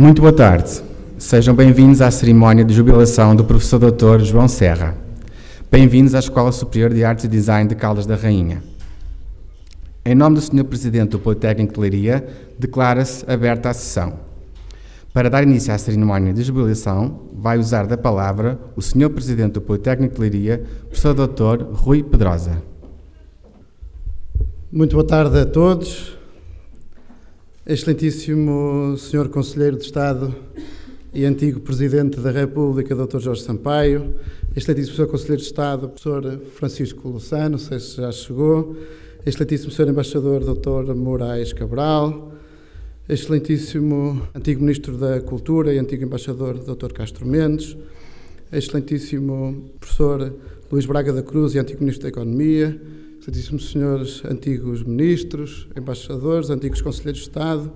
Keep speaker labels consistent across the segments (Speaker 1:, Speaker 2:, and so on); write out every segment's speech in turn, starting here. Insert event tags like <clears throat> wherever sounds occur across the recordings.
Speaker 1: Muito boa tarde. Sejam bem-vindos à cerimónia de jubilação do professor Dr. João Serra. Bem-vindos à Escola Superior de Artes e Design de Caldas da Rainha. Em nome do Sr. Presidente do Politécnico de Leiria, declara-se aberta a sessão. Para dar início à cerimónia de jubilação, vai usar da palavra o Sr. Presidente do Politécnico de Leiria, professor Dr. Rui Pedrosa.
Speaker 2: Muito boa tarde a todos. Excelentíssimo Sr. Conselheiro de Estado e antigo Presidente da República, Dr. Jorge Sampaio, Excelentíssimo Sr. Conselheiro de Estado, Professor Francisco Lussano, não sei se já chegou, Excelentíssimo Sr. Embaixador, Dr. Moraes Cabral, Excelentíssimo antigo Ministro da Cultura e antigo Embaixador, Dr. Castro Mendes, Excelentíssimo Professor Luís Braga da Cruz e antigo Ministro da Economia, Excelentíssimos Senhores antigos Ministros, Embaixadores, antigos Conselheiros de Estado,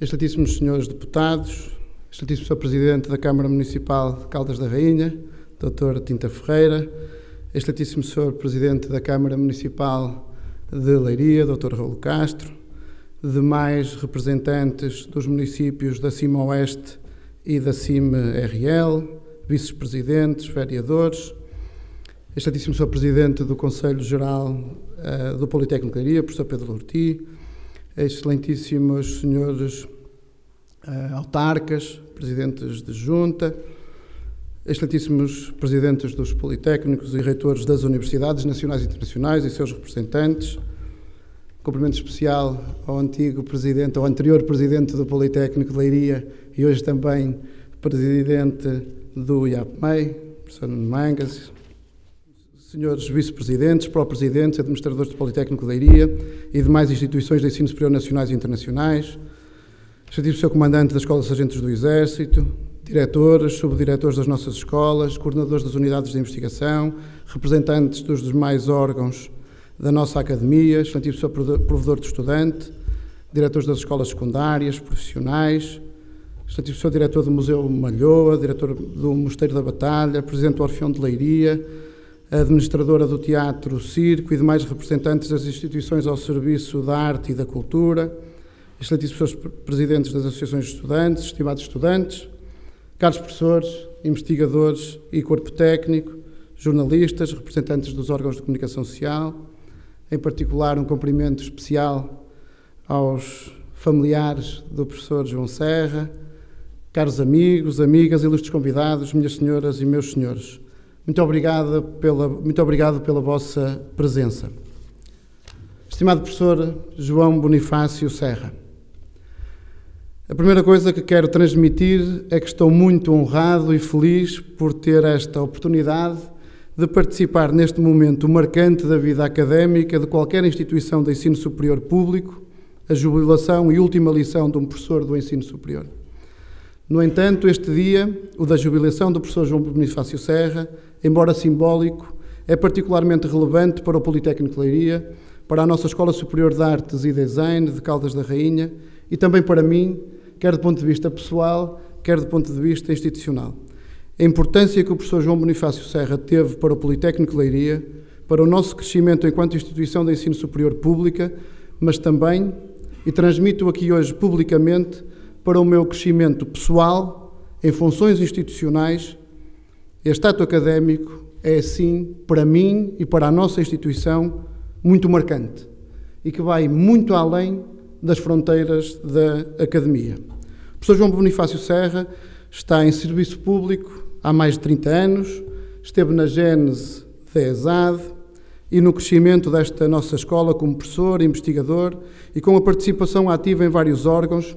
Speaker 2: Excelentíssimos Senhores Deputados, Excelentíssimo Sr. Presidente da Câmara Municipal de Caldas da Rainha, Dr. Tinta Ferreira, Excelentíssimo Sr. Presidente da Câmara Municipal de Leiria, Dr. Raul Castro, demais representantes dos municípios da Cima Oeste e da Cima RL, vice-presidentes, vereadores, Excelentíssimo Sr. Presidente do Conselho Geral uh, do Politécnico de Leiria, Professor Pedro Lorti, Excelentíssimos Senhores uh, autarcas, presidentes de junta, excelentíssimos presidentes dos politécnicos e reitores das universidades nacionais e internacionais e seus representantes, cumprimento especial ao antigo presidente, ao anterior presidente do Politécnico de Leiria e hoje também presidente do IAPMEI, professor Nuno Mangas, senhores vice-presidentes, pró-presidentes, administradores do Politécnico de Leiria e demais instituições de ensino superior nacionais e internacionais, Excelentíssimo Sr. Comandante da Escola de Sargentos do Exército, diretores, subdiretores das nossas escolas, coordenadores das unidades de investigação, representantes dos demais órgãos da nossa academia, excelentíssimo Sr. Provedor de Estudante, diretores das escolas secundárias, profissionais, excelentíssimo Sr. Diretor do Museu Malhoa, diretor do Mosteiro da Batalha, Presidente do Orfeão de Leiria, administradora do Teatro Circo e demais representantes das instituições ao serviço da arte e da cultura, excelentíssimos presidentes das associações de estudantes, estimados estudantes, caros professores, investigadores e corpo técnico, jornalistas, representantes dos órgãos de comunicação social, em particular um cumprimento especial aos familiares do professor João Serra, caros amigos, amigas, ilustres convidados, minhas senhoras e meus senhores. Muito obrigado pela, muito obrigado pela vossa presença. Estimado professor João Bonifácio Serra, a primeira coisa que quero transmitir é que estou muito honrado e feliz por ter esta oportunidade de participar neste momento marcante da vida académica de qualquer instituição de ensino superior público, a jubilação e última lição de um professor do ensino superior. No entanto, este dia, o da jubilação do professor João Bonifácio Serra, embora simbólico, é particularmente relevante para o Politécnico de Leiria, para a nossa Escola Superior de Artes e Design de Caldas da Rainha e também para mim, quer do ponto de vista pessoal, quer do ponto de vista institucional. A importância que o professor João Bonifácio Serra teve para o Politécnico de Leiria, para o nosso crescimento enquanto instituição de ensino superior pública, mas também, e transmito aqui hoje publicamente, para o meu crescimento pessoal, em funções institucionais, este ato académico é, assim, para mim e para a nossa instituição, muito marcante e que vai muito além das fronteiras da academia. O professor João Bonifácio Serra está em serviço público há mais de 30 anos, esteve na gênese da ESAD e no crescimento desta nossa escola como professor, investigador e com a participação ativa em vários órgãos,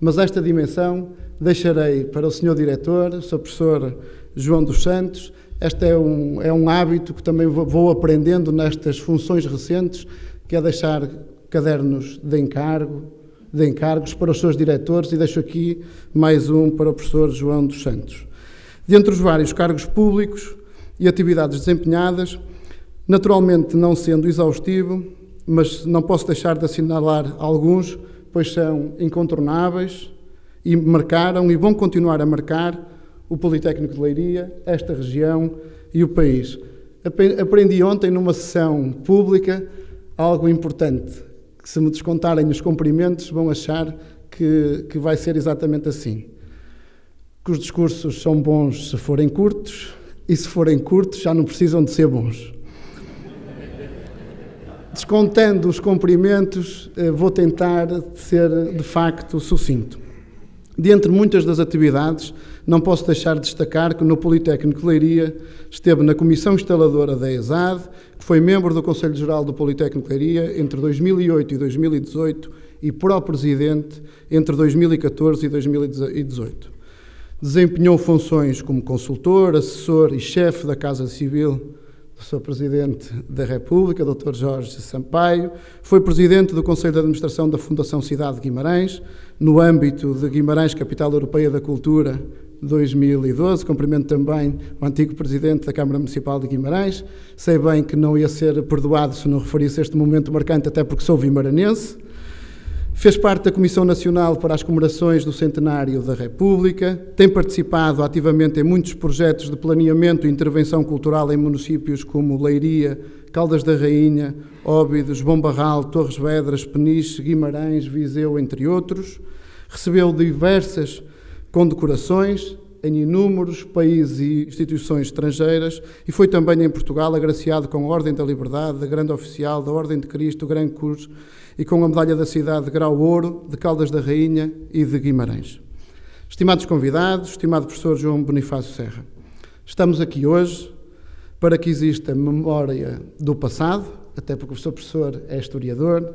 Speaker 2: mas esta dimensão deixarei para o senhor diretor, o Sr. professor João dos Santos. Este é um, é um hábito que também vou aprendendo nestas funções recentes, que é deixar cadernos de encargo, de encargos para os seus diretores e deixo aqui mais um para o professor João dos Santos. Dentre os vários cargos públicos e atividades desempenhadas, naturalmente não sendo exaustivo, mas não posso deixar de assinalar alguns, pois são incontornáveis e marcaram e vão continuar a marcar o Politécnico de Leiria, esta região e o país. Aprendi ontem numa sessão pública algo importante, que se me descontarem os cumprimentos vão achar que que, vai ser exatamente assim. Que os discursos são bons se forem curtos e se forem curtos já não precisam de ser bons. Descontando os cumprimentos, eh, vou tentar ser de facto sucinto. Dentre muitas das atividades, não posso deixar de destacar que no Politécnico de Leiria esteve na Comissão Instaladora da ESAD, que foi membro do Conselho Geral do Politécnico de Leiria entre 2008 e 2018 e pró-presidente entre 2014 e 2018. Desempenhou funções como consultor, assessor e chefe da Casa Civil Sr. Presidente da República, Dr. Jorge Sampaio, foi Presidente do Conselho de Administração da Fundação Cidade de Guimarães, no âmbito de Guimarães, Capital Europeia da Cultura 2012. Cumprimento também o antigo Presidente da Câmara Municipal de Guimarães. Sei bem que não ia ser perdoado se não referisse este momento marcante, até porque sou vimaranense. Fez parte da Comissão Nacional para as Comemorações do Centenário da República, tem participado ativamente em muitos projetos de planeamento e intervenção cultural em municípios como Leiria, Caldas da Rainha, Óbidos, Bombarral, Torres Vedras, Peniche, Guimarães, Viseu, entre outros. Recebeu diversas condecorações em inúmeros países e instituições estrangeiras e foi também em Portugal agraciado com a Ordem da Liberdade, da Grande Oficial, da Ordem de Cristo, Gran Cruz e com a medalha da cidade de Grau Ouro, de Caldas da Rainha e de Guimarães. Estimados convidados, estimado professor João Bonifácio Serra, estamos aqui hoje para que exista memória do passado, até porque o professor professor é historiador,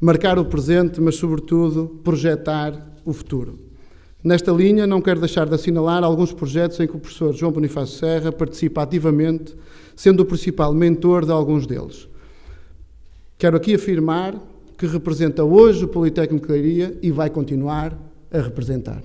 Speaker 2: marcar o presente, mas sobretudo projetar o futuro. Nesta linha, não quero deixar de assinalar alguns projetos em que o professor João Bonifácio Serra participa ativamente, sendo o principal mentor de alguns deles. Quero aqui afirmar que representa hoje o Politécnico de Leiria e vai continuar a representar.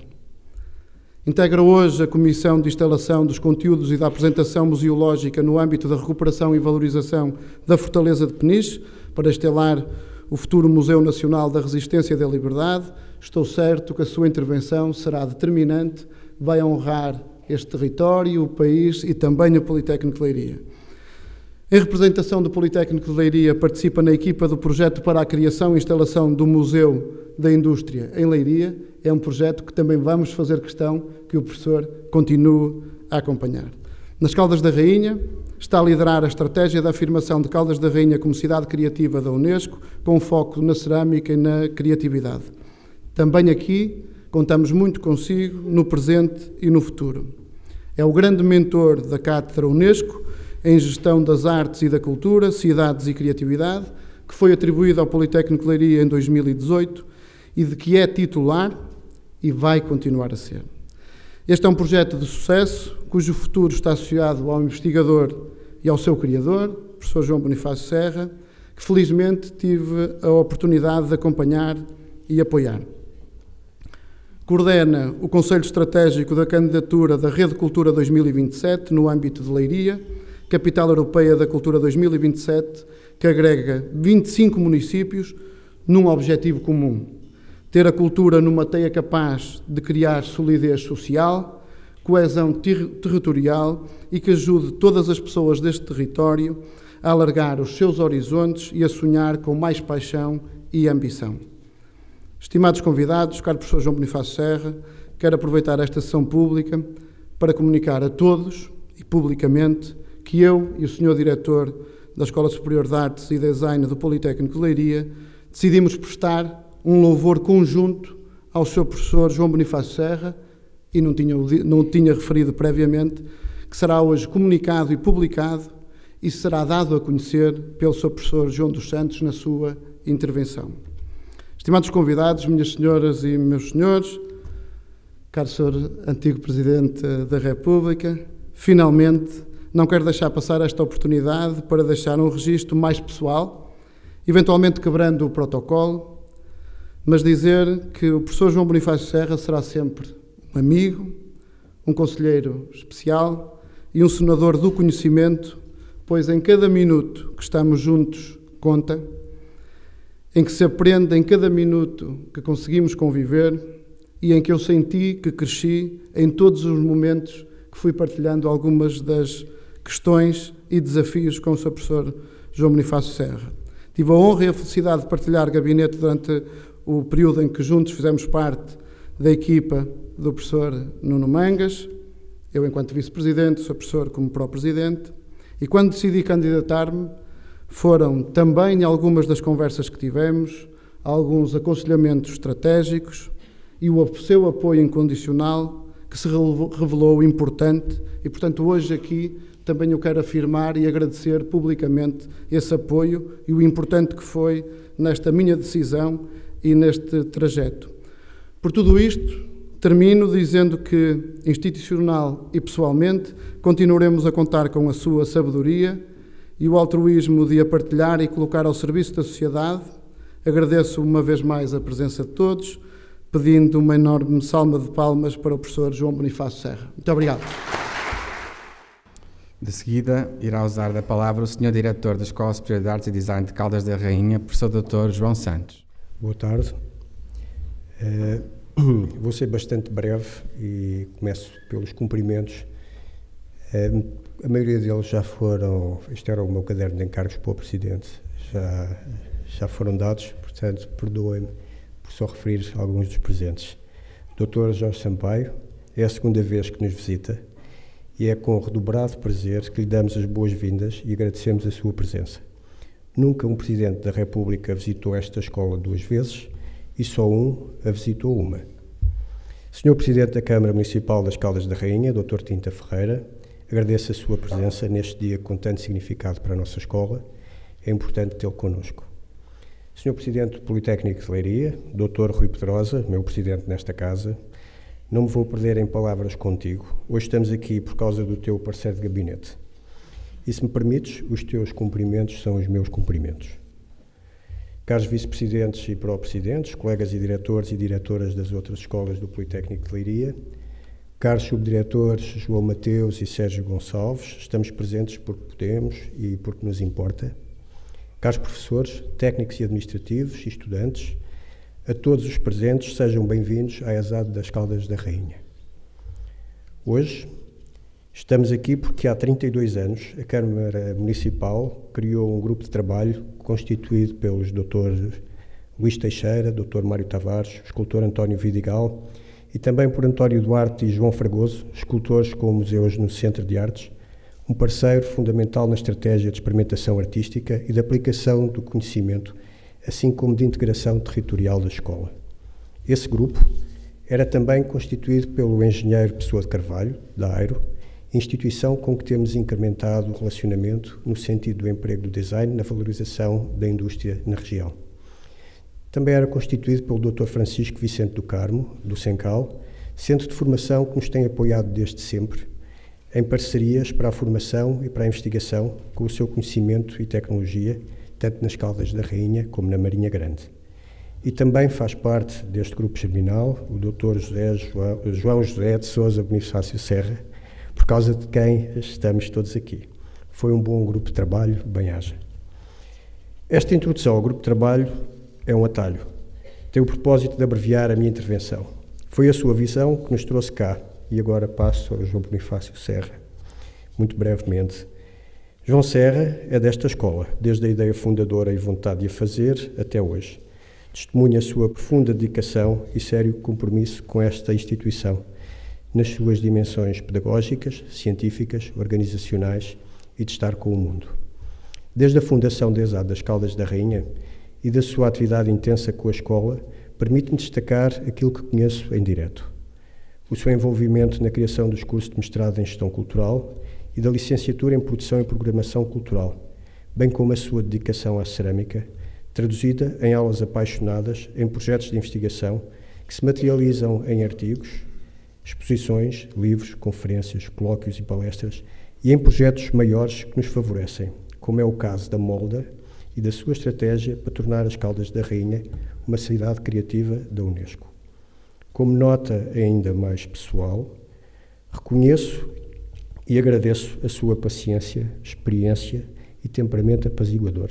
Speaker 2: Integra hoje a Comissão de Instalação dos Conteúdos e da Apresentação Museológica no âmbito da recuperação e valorização da Fortaleza de Peniche, para estelar o futuro Museu Nacional da Resistência e da Liberdade. Estou certo que a sua intervenção será determinante, vai honrar este território, o país e também o Politécnico de Leiria. Em representação do Politécnico de Leiria, participa na equipa do projeto para a criação e instalação do Museu da Indústria em Leiria. É um projeto que também vamos fazer questão que o professor continue a acompanhar. Nas Caldas da Rainha, está a liderar a estratégia da afirmação de Caldas da Rainha como cidade criativa da Unesco, com foco na cerâmica e na criatividade. Também aqui contamos muito consigo no presente e no futuro. É o grande mentor da Cátedra Unesco em Gestão das Artes e da Cultura, Cidades e Criatividade, que foi atribuído ao Politécnico Leiria em 2018 e de que é titular e vai continuar a ser. Este é um projeto de sucesso cujo futuro está associado ao investigador e ao seu criador, o professor João Bonifácio Serra, que felizmente tive a oportunidade de acompanhar e apoiar. Coordena o Conselho Estratégico da Candidatura da Rede Cultura 2027 no âmbito de Leiria Capital Europeia da Cultura 2027, que agrega 25 municípios num objetivo comum: ter a cultura numa teia capaz de criar solidez social, coesão ter territorial e que ajude todas as pessoas deste território a alargar os seus horizontes e a sonhar com mais paixão e ambição. Estimados convidados, caro professor João Bonifácio Serra, quero aproveitar esta sessão pública para comunicar a todos e publicamente que eu e o senhor diretor da Escola Superior de Artes e Design do Politécnico de Leiria decidimos prestar um louvor conjunto ao seu professor João Bonifácio Serra e não tinha, não tinha referido previamente, que será hoje comunicado e publicado e será dado a conhecer pelo seu professor João dos Santos na sua intervenção. Estimados convidados, minhas senhoras e meus senhores, caro senhor antigo Presidente da República, finalmente não quero deixar passar esta oportunidade para deixar um registro mais pessoal, eventualmente quebrando o protocolo, mas dizer que o professor João Bonifácio Serra será sempre um amigo, um conselheiro especial e um senador do conhecimento, pois em cada minuto que estamos juntos conta, em que se aprende em cada minuto que conseguimos conviver e em que eu senti que cresci em todos os momentos que fui partilhando algumas das questões e desafios com o seu professor João Bonifácio Serra. Tive a honra e a felicidade de partilhar gabinete durante o período em que juntos fizemos parte da equipa do professor Nuno Mangas, eu enquanto vice-presidente, o seu professor como pró-presidente, e quando decidi candidatar-me, foram também algumas das conversas que tivemos, alguns aconselhamentos estratégicos e o seu apoio incondicional que se revelou importante e, portanto, hoje aqui também eu quero afirmar e agradecer publicamente esse apoio e o importante que foi nesta minha decisão e neste trajeto. Por tudo isto, termino dizendo que, institucional e pessoalmente, continuaremos a contar com a sua sabedoria e o altruísmo de a partilhar e colocar ao serviço da sociedade. Agradeço uma vez mais a presença de todos, pedindo uma enorme salva de palmas para o professor João Bonifácio Serra. Muito obrigado.
Speaker 1: De seguida, irá usar da palavra o Sr. Diretor da Escola Superior de Artes e Design de Caldas da Rainha, professor Dr. João Santos.
Speaker 3: Boa tarde. Uh, <clears throat> vou ser bastante breve e começo pelos cumprimentos. Uh, a maioria deles já foram, este era o meu caderno de encargos para o Presidente, já, já foram dados, portanto, perdoem-me por só referir alguns dos presentes. Dr. Jorge Sampaio, é a segunda vez que nos visita e é com redobrado prazer que lhe damos as boas-vindas e agradecemos a sua presença. Nunca um Presidente da República visitou esta escola duas vezes e só um a visitou uma. Senhor Presidente da Câmara Municipal das Caldas da Rainha, Dr. Tinta Ferreira, agradeço a sua presença neste dia com tanto significado para a nossa escola. É importante tê-lo connosco. Senhor Presidente do Politécnico de Leiria, Dr. Rui Pedrosa, meu Presidente nesta casa, não me vou perder em palavras contigo. Hoje estamos aqui por causa do teu parceiro de gabinete. E se me permites, os teus cumprimentos são os meus cumprimentos. Caros vice-presidentes e pró-presidentes, colegas e diretores e diretoras das outras escolas do Politécnico de Leiria, caros subdiretores João Mateus e Sérgio Gonçalves, estamos presentes porque podemos e porque nos importa. Caros professores, técnicos e administrativos e estudantes, a todos os presentes, sejam bem-vindos à ESAD das Caldas da Rainha. Hoje, Estamos aqui porque há 32 anos a Câmara Municipal criou um grupo de trabalho constituído pelos Dr. Luís Teixeira, Dr. Mário Tavares, escultor António Vidigal e também por António Duarte e João Fragoso, escultores com museus no Centro de Artes, um parceiro fundamental na estratégia de experimentação artística e de aplicação do conhecimento, assim como de integração territorial da escola. Esse grupo era também constituído pelo engenheiro Pessoa de Carvalho, da Airo, instituição com que temos incrementado o relacionamento no sentido do emprego do design na valorização da indústria na região. Também era constituído pelo Dr. Francisco Vicente do Carmo, do Sencal, centro de formação que nos tem apoiado desde sempre, em parcerias para a formação e para a investigação, com o seu conhecimento e tecnologia, tanto nas Caldas da Rainha como na Marinha Grande. E também faz parte deste grupo germinal o Dr. José João, João José de Souza Bonifácio Serra, por causa de quem estamos todos aqui. Foi um bom grupo de trabalho, bem-haja. Esta introdução ao grupo de trabalho é um atalho. Tem o propósito de abreviar a minha intervenção. Foi a sua visão que nos trouxe cá e agora passo ao João Bonifácio Serra. Muito brevemente. João Serra é desta escola, desde a ideia fundadora e vontade de a fazer até hoje. Testemunha a sua profunda dedicação e sério compromisso com esta instituição nas suas dimensões pedagógicas, científicas, organizacionais e de estar com o mundo. Desde a fundação da ESAD das Caldas da Rainha e da sua atividade intensa com a escola, permite-me destacar aquilo que conheço em direto. O seu envolvimento na criação dos cursos de mestrado em Gestão Cultural e da licenciatura em Produção e Programação Cultural, bem como a sua dedicação à cerâmica, traduzida em aulas apaixonadas em projetos de investigação que se materializam em artigos, exposições, livros, conferências, colóquios e palestras e em projetos maiores que nos favorecem, como é o caso da Molda e da sua estratégia para tornar as Caldas da Rainha uma cidade criativa da Unesco. Como nota ainda mais pessoal, reconheço e agradeço a sua paciência, experiência e temperamento apaziguador.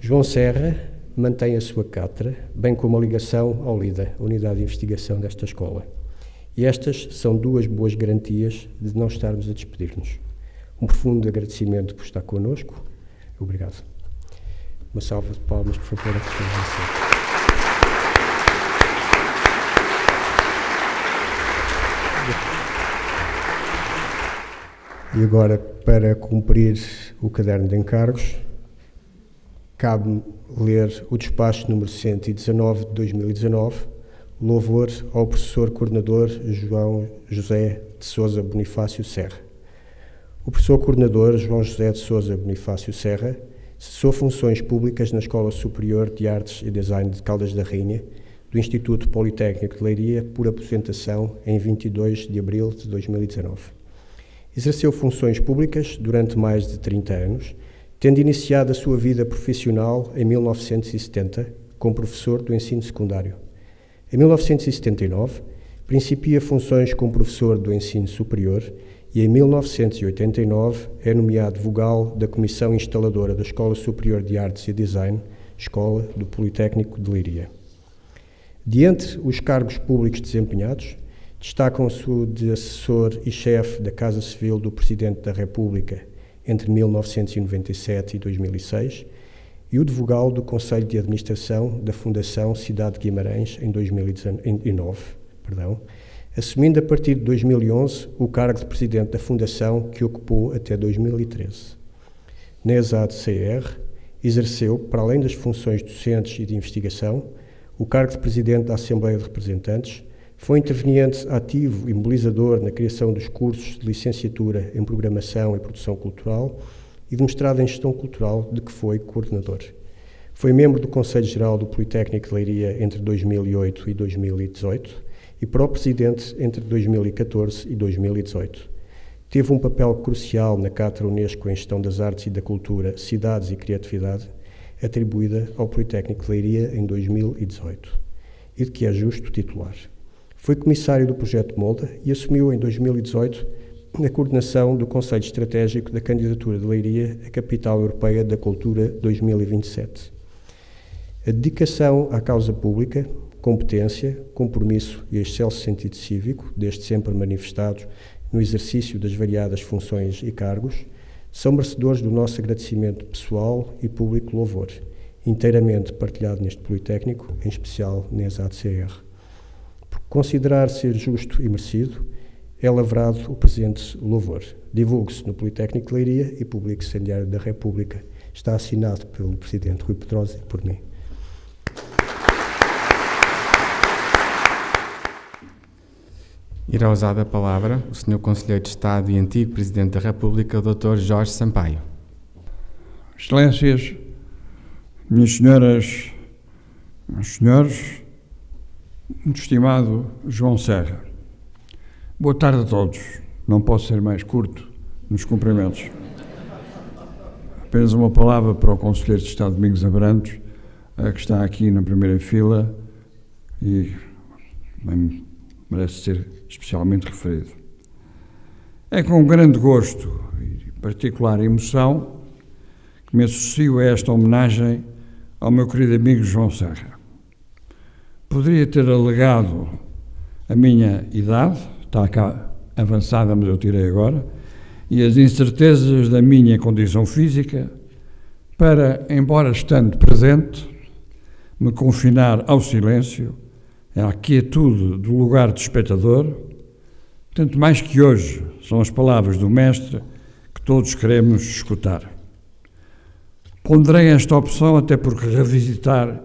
Speaker 3: João Serra mantém a sua cátedra, bem como a ligação ao LIDA, a Unidade de Investigação desta escola. E estas são duas boas garantias de não estarmos a despedir-nos. Um profundo agradecimento por estar connosco. Obrigado. Uma salva de palmas, por favor, a todos E agora, para cumprir o caderno de encargos, cabe-me ler o despacho número 119 de 2019, louvor ao professor coordenador João José de Sousa Bonifácio Serra. O professor coordenador João José de Souza Bonifácio Serra cessou funções públicas na Escola Superior de Artes e Design de Caldas da Rainha, do Instituto Politécnico de Leiria, por aposentação em 22 de abril de 2019. Exerceu funções públicas durante mais de 30 anos, tendo iniciado a sua vida profissional em 1970 como professor do ensino secundário. Em 1979, principia funções como professor do ensino superior e em 1989 é nomeado vogal da Comissão Instaladora da Escola Superior de Artes e Design, Escola do Politécnico de Leiria. De entre os cargos públicos desempenhados, destacam-se o de assessor e chefe da Casa Civil do Presidente da República entre 1997 e 2006 e o de vogal do Conselho de Administração da Fundação Cidade de Guimarães em 2009, perdão, assumindo a partir de 2011 o cargo de presidente da Fundação que ocupou até 2013. Na ESAD-CR, exerceu, para além das funções docentes e de investigação, o cargo de presidente da Assembleia de Representantes, foi interveniente ativo e mobilizador na criação dos cursos de licenciatura em Programação e Produção Cultural e de mestrado em Gestão Cultural, de que foi coordenador. Foi membro do Conselho Geral do Politécnico de Leiria entre 2008 e 2018 e pró-presidente entre 2014 e 2018. Teve um papel crucial na Cátedra Unesco em Gestão das Artes e da Cultura, Cidades e Criatividade, atribuída ao Politécnico de Leiria em 2018, e de que é justo titular. Foi comissário do projeto Molda e assumiu em 2018 a coordenação do Conselho Estratégico da Candidatura de Leiria à Capital Europeia da Cultura 2027. A dedicação à causa pública, competência, compromisso e excelso sentido cívico, desde sempre manifestados no exercício das variadas funções e cargos, são merecedores do nosso agradecimento pessoal e público louvor, inteiramente partilhado neste Politécnico, em especial na ESAD-CR. Por considerar ser justo e merecido, é lavrado o presente louvor. Divulgue-se no Politécnico de Leiria e publique-se em Diário da República. Está assinado pelo Presidente Rui Pedrosa e por mim.
Speaker 1: Irá usar a palavra o Sr. Conselheiro de Estado e antigo Presidente da República, Dr. Jorge Sampaio.
Speaker 4: Excelências, minhas senhoras, meus senhores, muito estimado João Serra, boa tarde a todos. Não posso ser mais curto nos cumprimentos. Apenas uma palavra para o Conselheiro de Estado Domingos Abrantes, que está aqui na primeira fila e merece ser especialmente referido. É com grande gosto e particular emoção que me associo a esta homenagem ao meu querido amigo João Serra. Poderia ter alegado a minha idade, está cá avançada, mas eu tirei agora, e as incertezas da minha condição física, para, embora estando presente, me confinar ao silêncio a quietude do lugar de espectador, tanto mais que hoje são as palavras do Mestre que todos queremos escutar. Ponderei esta opção até porque revisitar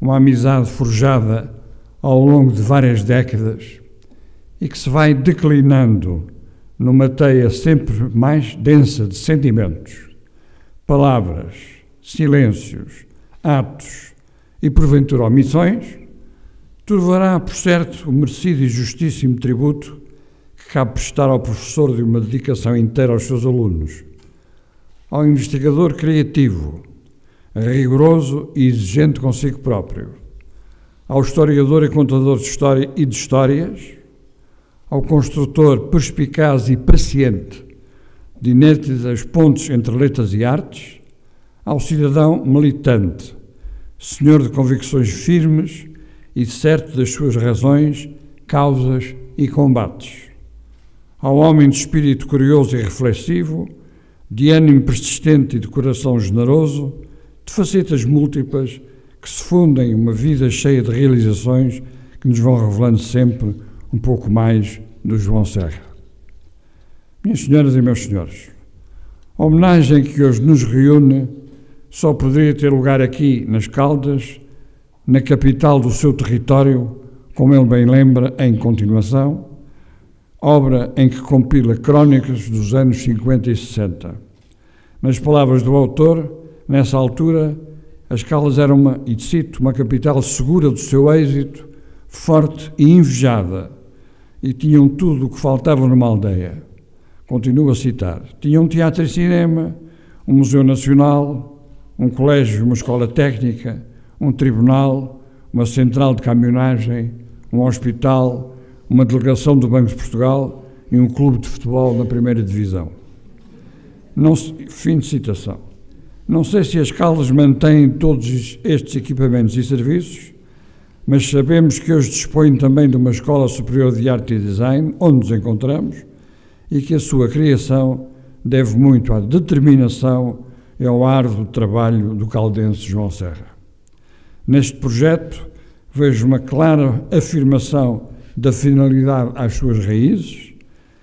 Speaker 4: uma amizade forjada ao longo de várias décadas e que se vai declinando numa teia sempre mais densa de sentimentos, palavras, silêncios, atos e porventura omissões, Turvará, por certo, o merecido e justíssimo tributo que cabe prestar ao professor de uma dedicação inteira aos seus alunos, ao investigador criativo, rigoroso e exigente consigo próprio, ao historiador e contador de história e de histórias, ao construtor perspicaz e paciente de nítidas pontes entre letras e artes, ao cidadão militante, senhor de convicções firmes e certo das suas razões, causas e combates. Ao homem de espírito curioso e reflexivo, de ânimo persistente e de coração generoso, de facetas múltiplas que se fundem em uma vida cheia de realizações que nos vão revelando sempre um pouco mais do João Serra. Minhas senhoras e meus senhores, a homenagem que hoje nos reúne só poderia ter lugar aqui, nas Caldas, na capital do seu território, como ele bem lembra, em continuação, obra em que compila crónicas dos anos 50 e 60. Nas palavras do autor, nessa altura, as Caldas eram uma, e cito, uma capital segura do seu êxito, forte e invejada, e tinham tudo o que faltava numa aldeia. Continuo a citar. Tinham um teatro e cinema, um museu nacional, um colégio, uma escola técnica, um tribunal, uma central de caminhonagem, um hospital, uma delegação do Banco de Portugal e um clube de futebol na primeira divisão. Não, fim de citação. Não sei se as Caldas mantêm todos estes equipamentos e serviços, mas sabemos que hoje dispõem também de uma Escola Superior de Arte e Design, onde nos encontramos, e que a sua criação deve muito à determinação e ao árduo trabalho do caldense João Serra. Neste projeto, vejo uma clara afirmação da finalidade às suas raízes,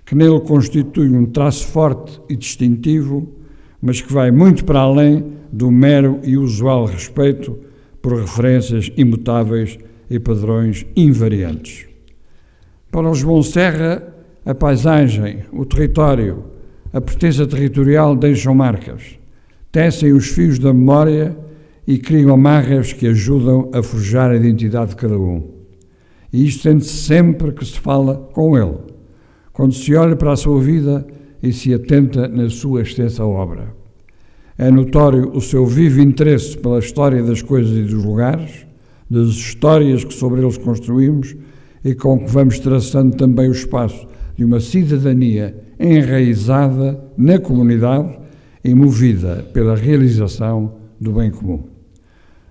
Speaker 4: que nele constitui um traço forte e distintivo, mas que vai muito para além do mero e usual respeito por referências imutáveis e padrões invariantes. Para o João Serra, a paisagem, o território, a pertença territorial deixam marcas, tecem os fios da memória e criam amarras que ajudam a forjar a identidade de cada um. E isto sente-se sempre que se fala com ele, quando se olha para a sua vida e se atenta na sua extensa obra. É notório o seu vivo interesse pela história das coisas e dos lugares, das histórias que sobre eles construímos e com que vamos traçando também o espaço de uma cidadania enraizada na comunidade e movida pela realização do bem comum.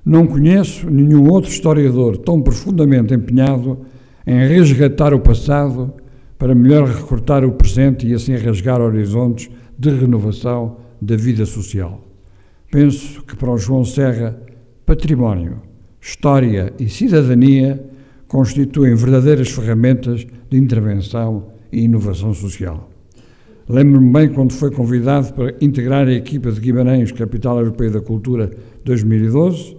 Speaker 4: Não conheço nenhum outro historiador tão profundamente empenhado em resgatar o passado para melhor recortar o presente e assim rasgar horizontes de renovação da vida social. Penso que para o João Serra, património história e cidadania constituem verdadeiras ferramentas de intervenção e inovação social. Lembro-me bem quando foi convidado para integrar a equipa de Guimarães, Capital Europeia da Cultura 2012,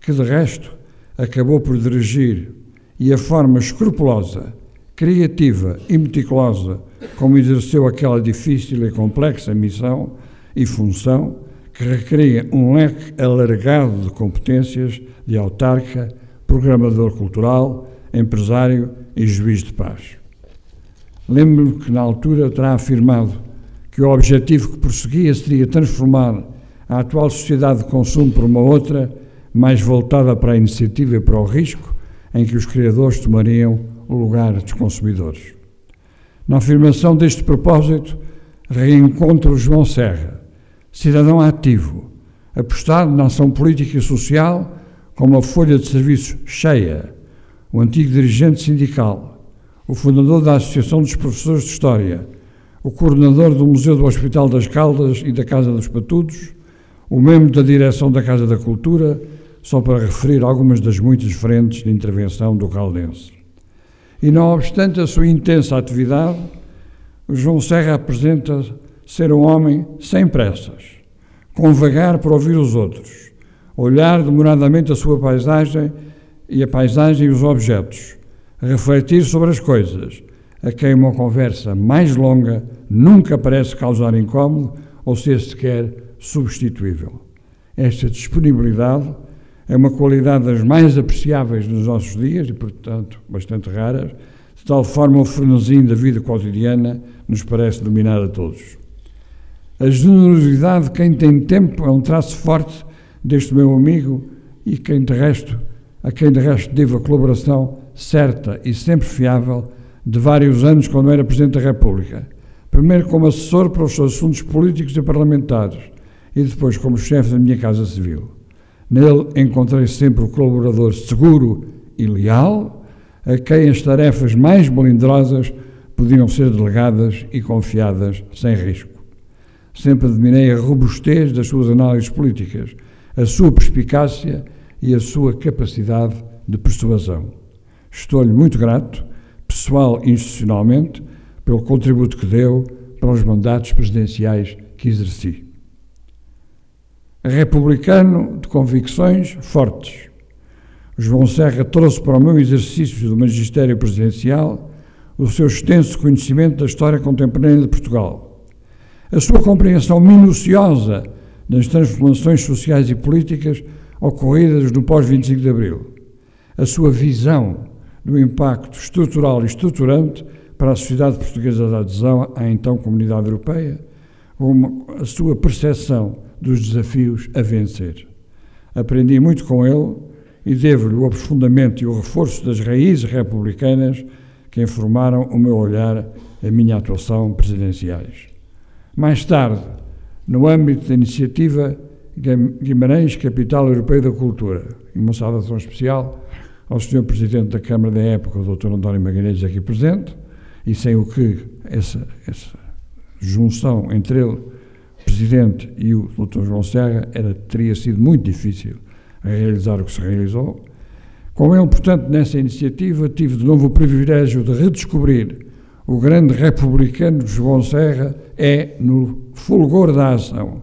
Speaker 4: que de resto acabou por dirigir e a forma escrupulosa, criativa e meticulosa como exerceu aquela difícil e complexa missão e função que requeria um leque alargado de competências de autarca, programador cultural, empresário e juiz de paz. Lembro-me que na altura terá afirmado que o objetivo que prosseguia seria transformar a atual sociedade de consumo por uma outra, mais voltada para a iniciativa e para o risco, em que os criadores tomariam o lugar dos consumidores. Na afirmação deste propósito, reencontro João Serra, cidadão ativo, apostado na ação política e social com uma folha de serviços cheia, o antigo dirigente sindical, o fundador da Associação dos Professores de História, o coordenador do Museu do Hospital das Caldas e da Casa dos Patudos, o membro da direção da Casa da Cultura, só para referir algumas das muitas frentes de intervenção do caldense. E não obstante a sua intensa atividade, João Serra apresenta ser um homem sem pressas, com vagar para ouvir os outros, olhar demoradamente a sua paisagem e a paisagem e os objetos, refletir sobre as coisas, a quem uma conversa mais longa nunca parece causar incómodo ou ser sequer substituível. Esta disponibilidade é uma qualidade das mais apreciáveis nos nossos dias e, portanto, bastante raras, de tal forma o frenesim da vida cotidiana nos parece dominar a todos. A generosidade de quem tem tempo é um traço forte deste meu amigo e quem de resto, a quem de resto devo a colaboração certa e sempre fiável de vários anos quando era Presidente da República. Primeiro como assessor para os assuntos políticos e parlamentares e depois como chefe da minha Casa Civil. Nele encontrei sempre o colaborador seguro e leal, a quem as tarefas mais melindrosas podiam ser delegadas e confiadas sem risco. Sempre admirei a robustez das suas análises políticas, a sua perspicácia e a sua capacidade de persuasão. Estou-lhe muito grato, pessoal e institucionalmente, pelo contributo que deu pelos mandatos presidenciais que exerci. Republicano de convicções fortes, João Serra trouxe para o meu exercício do magistério presidencial o seu extenso conhecimento da história contemporânea de Portugal, a sua compreensão minuciosa das transformações sociais e políticas ocorridas no pós-25 de Abril, a sua visão do impacto estrutural e estruturante para a sociedade portuguesa da adesão à então Comunidade Europeia, como a sua percepção dos desafios a vencer. Aprendi muito com ele e devo-lhe o aprofundamento e o reforço das raízes republicanas que informaram o meu olhar, a minha atuação presidenciais. Mais tarde, no âmbito da iniciativa Guimarães, Capital Europeu da Cultura, e uma saudação especial ao Sr. Presidente da Câmara da época, o Dr. António Magalhães, aqui presente, e sem o que essa, essa junção entre ele, Presidente, e o Dr. João Serra era, teria sido muito difícil realizar o que se realizou. Com ele, portanto, nessa iniciativa, tive de novo o privilégio de redescobrir o grande republicano João Serra é no fulgor da ação,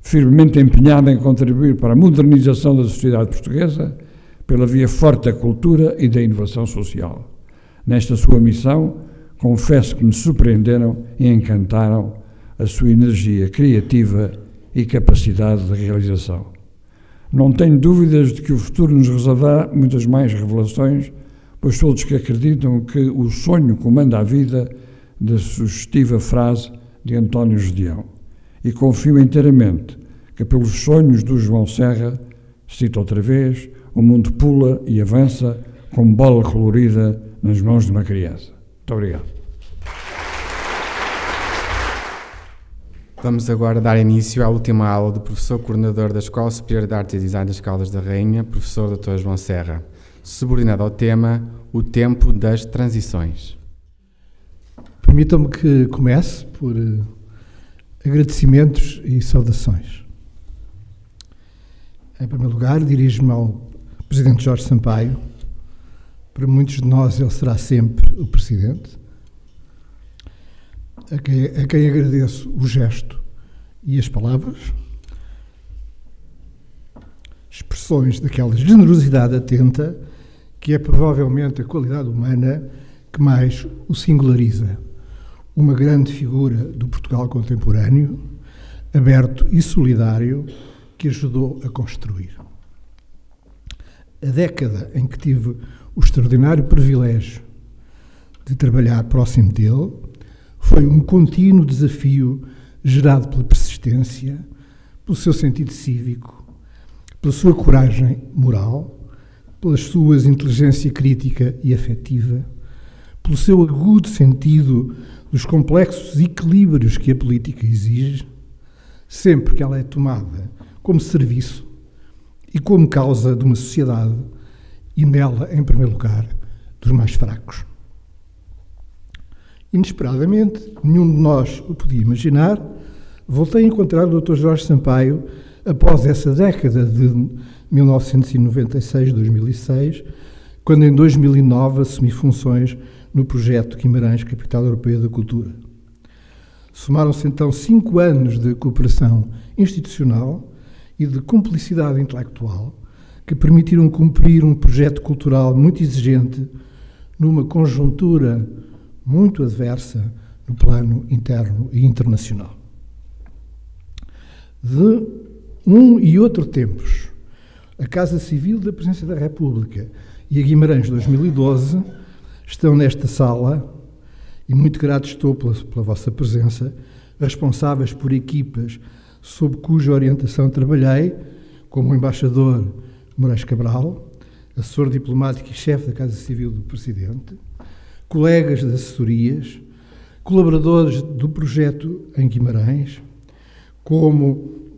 Speaker 4: firmemente empenhado em contribuir para a modernização da sociedade portuguesa pela via forte da cultura e da inovação social. Nesta sua missão, confesso que me surpreenderam e encantaram a sua energia criativa e capacidade de realização. Não tenho dúvidas de que o futuro nos reservará muitas mais revelações, pois todos que acreditam que o sonho comanda a vida, da sugestiva frase de António Gedeão. E confio inteiramente que, pelos sonhos do João Serra, cito outra vez, o mundo pula e avança como bola colorida nas mãos de uma criança. Muito obrigado.
Speaker 1: Vamos agora dar início à última aula do professor coordenador da Escola Superior de Arte e Design das Caldas da Rainha, professor Dr. João Serra, subordinado ao tema O Tempo das Transições.
Speaker 5: Permitam-me que comece por uh, agradecimentos e saudações. Em primeiro lugar, dirijo-me ao Presidente Jorge Sampaio. Para muitos de nós, ele será sempre o Presidente a quem, a quem agradeço o gesto e as palavras, expressões daquela generosidade atenta que é provavelmente a qualidade humana que mais o singulariza. Uma grande figura do Portugal contemporâneo, aberto e solidário, que ajudou a construir. A década em que tive o extraordinário privilégio de trabalhar próximo dele foi um contínuo desafio gerado pela persistência, pelo seu sentido cívico, pela sua coragem moral, pelas suas inteligência crítica e afetiva, pelo seu agudo sentido dos complexos equilíbrios que a política exige, sempre que ela é tomada como serviço e como causa de uma sociedade e nela, em primeiro lugar, dos mais fracos. Inesperadamente, nenhum de nós o podia imaginar, voltei a encontrar o Dr. Jorge Sampaio após essa década de 1996-2006, quando em 2009 assumi funções no projeto Guimarães Capital Europeia da Cultura. Somaram-se então cinco anos de cooperação institucional e de cumplicidade intelectual que permitiram cumprir um projeto cultural muito exigente numa conjuntura muito adversa no plano interno e internacional. De um e outro tempos, a Casa Civil da Presidência da República e a Guimarães 2012 estão nesta sala e muito grato estou pela, pela vossa presença, responsáveis por equipas sob cuja orientação trabalhei, como o embaixador Moraes Cabral, assessor diplomático e chefe da Casa Civil do Presidente, colegas de assessorias, colaboradores do projeto em Guimarães, como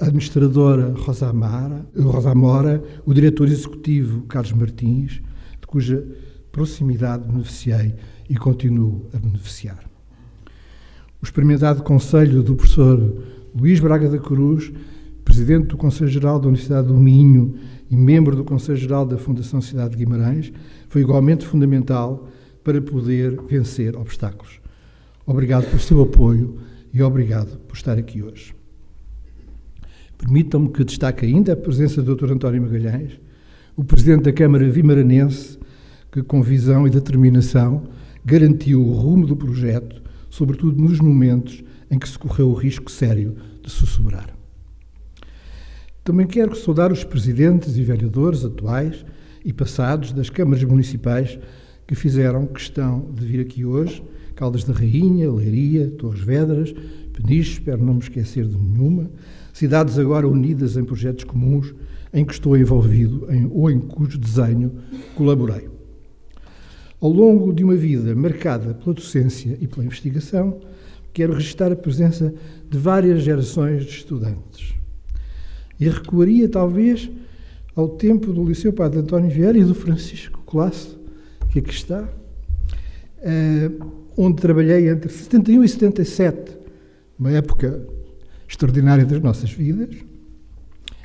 Speaker 5: a administradora Rosa, Amara, Rosa Amora, o diretor executivo Carlos Martins, de cuja proximidade beneficiei e continuo a beneficiar. O experimentado conselho do professor Luís Braga da Cruz, presidente do Conselho Geral da Universidade do Minho e membro do Conselho Geral da Fundação Cidade de Guimarães, foi igualmente fundamental para poder vencer obstáculos. Obrigado pelo seu apoio e obrigado por estar aqui hoje. Permitam-me que destaque ainda a presença do Dr. António Magalhães, o Presidente da Câmara Vimaranense, que com visão e determinação garantiu o rumo do projeto, sobretudo nos momentos em que se correu o risco sério de sussurrar. Também quero saudar os presidentes e vereadores atuais e passados das câmaras municipais que fizeram questão de vir aqui hoje, Caldas da Rainha, Leiria, Torres Vedras, Peniche, espero não me esquecer de nenhuma, cidades agora unidas em projetos comuns em que estou envolvido em, ou em cujo desenho colaborei. Ao longo de uma vida marcada pela docência e pela investigação, quero registrar a presença de várias gerações de estudantes. E recuaria, talvez, ao tempo do Liceu Padre António Vieira e do Francisco Colasso, que aqui está, eh, onde trabalhei entre 71 e 77, uma época extraordinária das nossas vidas,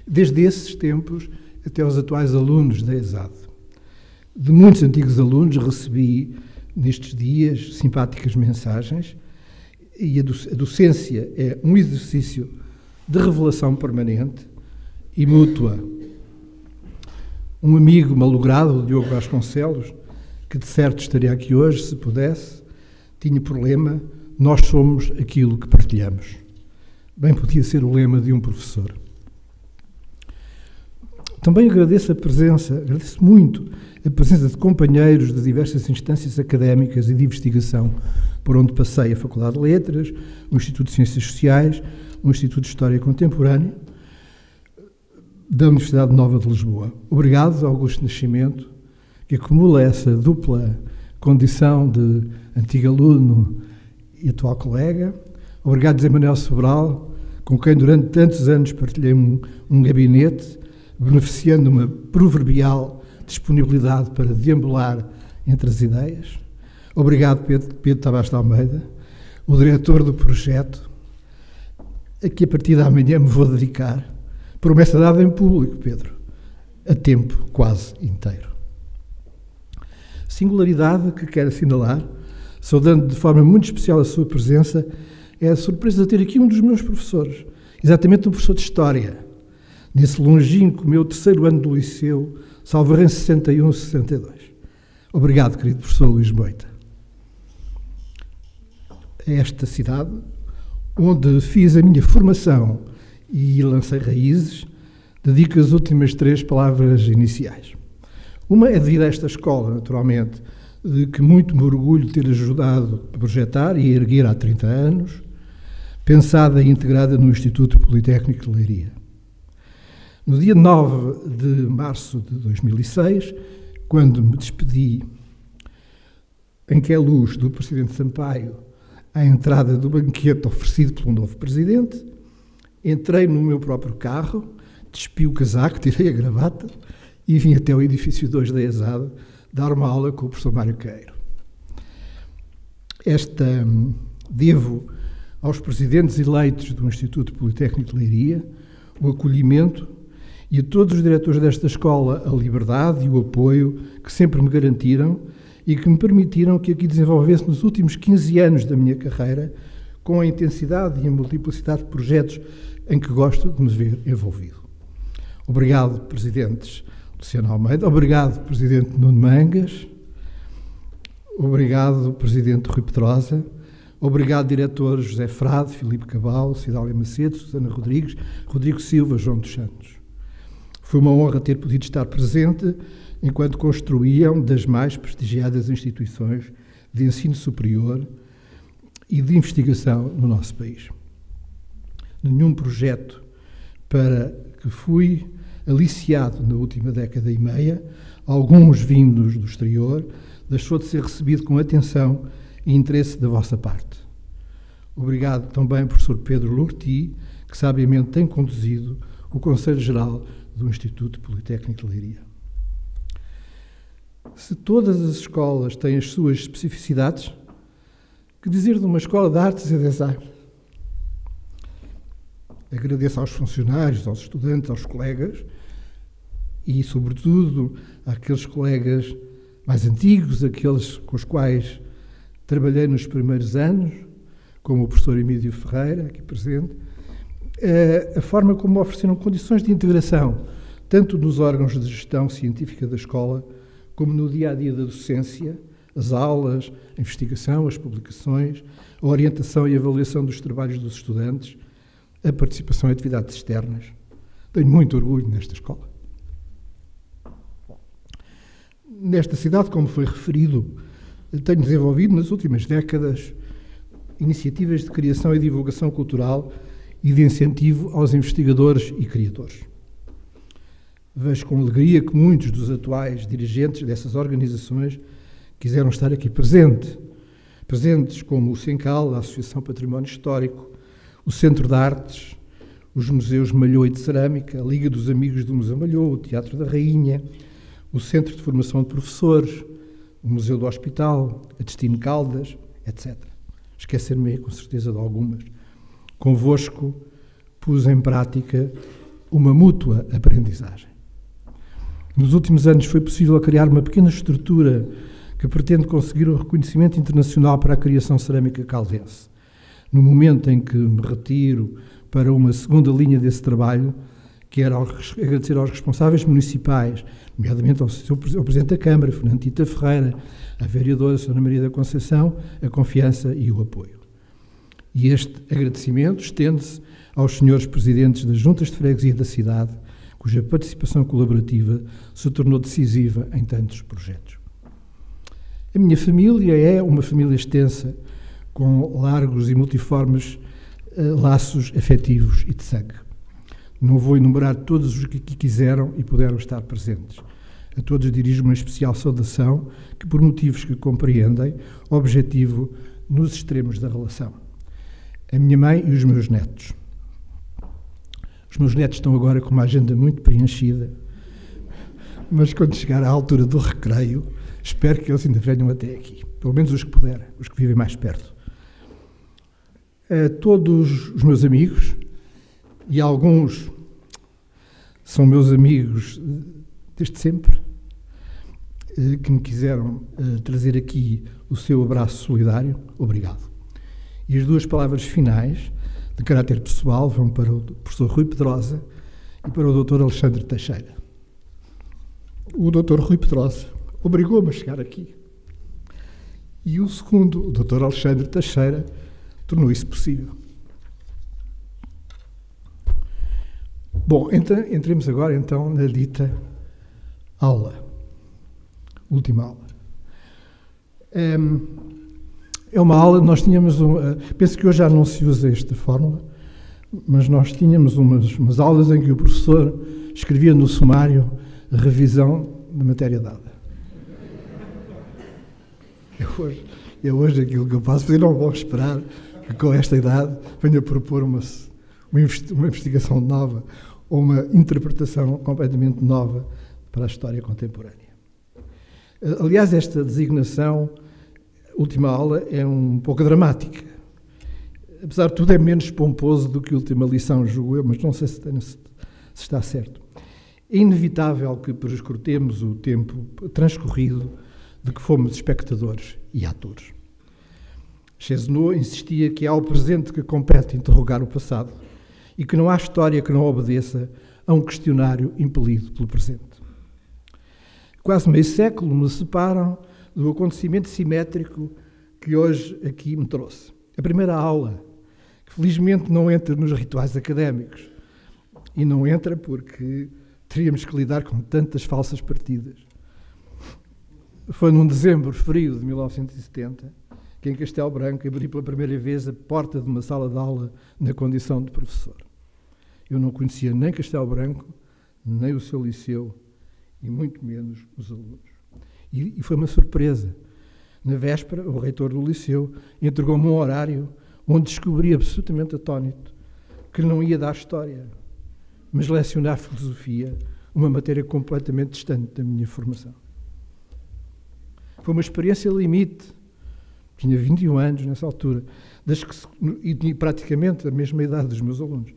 Speaker 5: desde esses tempos até os atuais alunos da ESAD. De muitos antigos alunos recebi nestes dias simpáticas mensagens e a docência é um exercício de revelação permanente e mútua. Um amigo malogrado, Diogo Vasconcelos, que de certo estaria aqui hoje, se pudesse, tinha por lema: Nós somos aquilo que partilhamos. Bem podia ser o lema de um professor. Também agradeço a presença, agradeço muito a presença de companheiros de diversas instâncias académicas e de investigação por onde passei a Faculdade de Letras, o Instituto de Ciências Sociais, o Instituto de História Contemporânea, da Universidade Nova de Lisboa. Obrigado, Augusto Nascimento, que acumula essa dupla condição de antigo aluno e atual colega. Obrigado, José Manuel Sobral, com quem durante tantos anos partilhei um, gabinete, beneficiando uma proverbial disponibilidade para deambular entre as ideias. Obrigado, Pedro, Pedro Tavares de Almeida, o diretor do projeto, a que a partir da manhã me vou dedicar Promessa dada em público, Pedro, a tempo quase inteiro. Singularidade que quero assinalar, saudando de forma muito especial a sua presença, é a surpresa de ter aqui um dos meus professores, exatamente um professor de História, nesse longínquo meu terceiro ano do liceu, salvo em 61, 62. Obrigado, querido professor Luís Boita. É esta cidade onde fiz a minha formação e lancei raízes, dedico as últimas três palavras iniciais. Uma é devido a esta escola, naturalmente, de que muito me orgulho de ter ajudado a projetar e a erguer há 30 anos, pensada e integrada no Instituto Politécnico de Leiria. No dia 9 de março de 2006, quando me despedi em que é luz do Presidente Sampaio à entrada do banquete oferecido pelo novo Presidente, Entrei no meu próprio carro, despi o casaco, tirei a gravata e vim até o edifício 2 da ESAD dar uma aula com o professor Mário Queiro. Esta hum, devo aos presidentes eleitos do Instituto Politécnico de Leiria o acolhimento e a todos os diretores desta escola a liberdade e o apoio que sempre me garantiram e que me permitiram que aqui desenvolvesse nos últimos 15 anos da minha carreira, com a intensidade e a multiplicidade de projetos em que gosto de me ver envolvido. Obrigado, Presidentes Luciano Almeida. Obrigado, Presidente Nuno Mangas. Obrigado, Presidente Rui Pedrosa. Obrigado, diretores José Frade, Filipe Cabal, Cidália Macedo, Susana Rodrigues, Rodrigo Silva, João dos Santos. Foi uma honra ter podido estar presente enquanto construíam das mais prestigiadas instituições de ensino superior e de investigação no nosso país nenhum projeto para que fui aliciado na última década e meia, alguns vindos do exterior, deixou de ser recebido com atenção e interesse da vossa parte. Obrigado também, professor Pedro Lurti, que sabiamente tem conduzido o Conselho Geral do Instituto Politécnico de Leiria. Se todas as escolas têm as suas especificidades, que dizer de uma escola de artes e design? Agradeço aos funcionários, aos estudantes, aos colegas e, sobretudo, àqueles colegas mais antigos, aqueles com os quais trabalhei nos primeiros anos, como o professor Emílio Ferreira, aqui presente, eh, a forma como ofereceram condições de integração, tanto nos órgãos de gestão científica da escola, como no dia a dia da docência, as aulas, a investigação, as publicações, a orientação e avaliação dos trabalhos dos estudantes, a participação em atividades externas. Tenho muito orgulho nesta escola. Nesta cidade, como foi referido, tenho desenvolvido nas últimas décadas iniciativas de criação e divulgação cultural e de incentivo aos investigadores e criadores. Vejo com alegria que muitos dos atuais dirigentes dessas organizações quiseram estar aqui presente, presentes como o SENCAL, a Associação Património Histórico, o Centro de Artes, os Museus Malhou e de Cerâmica, a Liga dos Amigos do Museu Malhou, o Teatro da Rainha, o Centro de Formação de Professores, o Museu do Hospital, a Destino Caldas, etc. Esquecer-me com certeza de algumas. Convosco pus em prática uma mútua aprendizagem. Nos últimos anos foi possível criar uma pequena estrutura que pretende conseguir um reconhecimento internacional para a criação cerâmica caldense. No momento em que me retiro para uma segunda linha desse trabalho, quero agradecer aos responsáveis municipais, nomeadamente ao, seu, ao Presidente da Câmara, Fernando Tita Ferreira, à vereadora Sra. Maria da Conceição, a confiança e o apoio. E este agradecimento estende-se aos senhores Presidentes das Juntas de Freguesia da cidade, cuja participação colaborativa se tornou decisiva em tantos projetos. A minha família é uma família extensa, com largos e multiformes uh, laços afetivos e de sangue. Não vou enumerar todos os que quiseram e puderam estar presentes. A todos dirijo uma especial saudação que, por motivos que compreendem, objetivo nos extremos da relação. A minha mãe e os meus netos. Os meus netos estão agora com uma agenda muito preenchida, mas quando chegar à altura do recreio, espero que eles ainda venham até aqui. Pelo menos os que puderem, os que vivem mais perto. A todos os meus amigos, e alguns são meus amigos desde sempre, eh, que me quiseram eh, trazer aqui o seu abraço solidário, obrigado. E as duas palavras finais, de caráter pessoal, vão para o professor Rui Pedrosa e para o Dr. Alexandre Teixeira. O Dr. Rui Pedrosa obrigou-me a chegar aqui. E o segundo, o Dr. Alexandre Teixeira, tornou isso possível. Bom, entra, entremos agora então na dita aula. Última aula. É uma aula, nós tínhamos, um, eh, penso que hoje já não se usa esta fórmula, mas nós tínhamos umas, umas aulas em que o professor escrevia no sumário a revisão da matéria dada. <laughs> Eu hoje, eu hoje aquilo que eu faço, não vou esperar que com esta idade venha propor uma, uma investigação nova ou uma interpretação completamente nova para a história contemporânea. Aliás, esta designação, última aula, é um pouco dramática. Apesar de tudo, é menos pomposo do que a última lição, julgo eu, mas não sei se, se está certo. É inevitável que prescrutemos o tempo transcorrido de que fomos espectadores e atores. Chesneau insistia que há o presente que compete interrogar o passado e que não há história que não obedeça a um questionário impelido pelo presente. Quase meio século me separam do acontecimento simétrico que hoje aqui me trouxe. A primeira aula, que felizmente não entra nos rituais académicos. E não entra porque teríamos que lidar com tantas falsas partidas. Foi num dezembro frio de 1970 que em Castelo Branco abri pela primeira vez a porta de uma sala de aula na condição de professor. Eu não conhecia nem Castelo Branco, nem o seu liceu, e muito menos os alunos. E, e foi uma surpresa. Na véspera, o reitor do liceu entregou-me um horário onde descobri absolutamente atónito que não ia dar história, mas lecionar filosofia, uma matéria completamente distante da minha formação. Foi uma experiência limite. Tinha 21 anos nessa altura, das que, e tinha praticamente a mesma idade dos meus alunos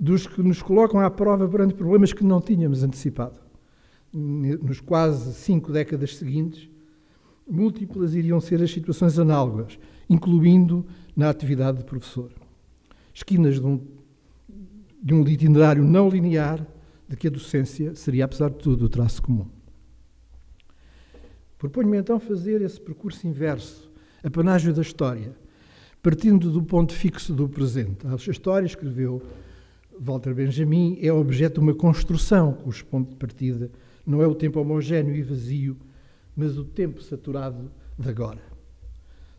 Speaker 5: dos que nos colocam à prova perante problemas que não tínhamos antecipado. Nos quase cinco décadas seguintes, múltiplas iriam ser as situações análogas incluindo na atividade de professor. Esquinas de um, de um itinerário não linear de que a docência seria, apesar de tudo, o traço comum. Proponho-me então fazer esse percurso inverso, apanágio da história, partindo do ponto fixo do presente. A história, escreveu Walter Benjamin, é objeto de uma construção, cujo ponto de partida não é o tempo homogéneo e vazio, mas o tempo saturado de agora.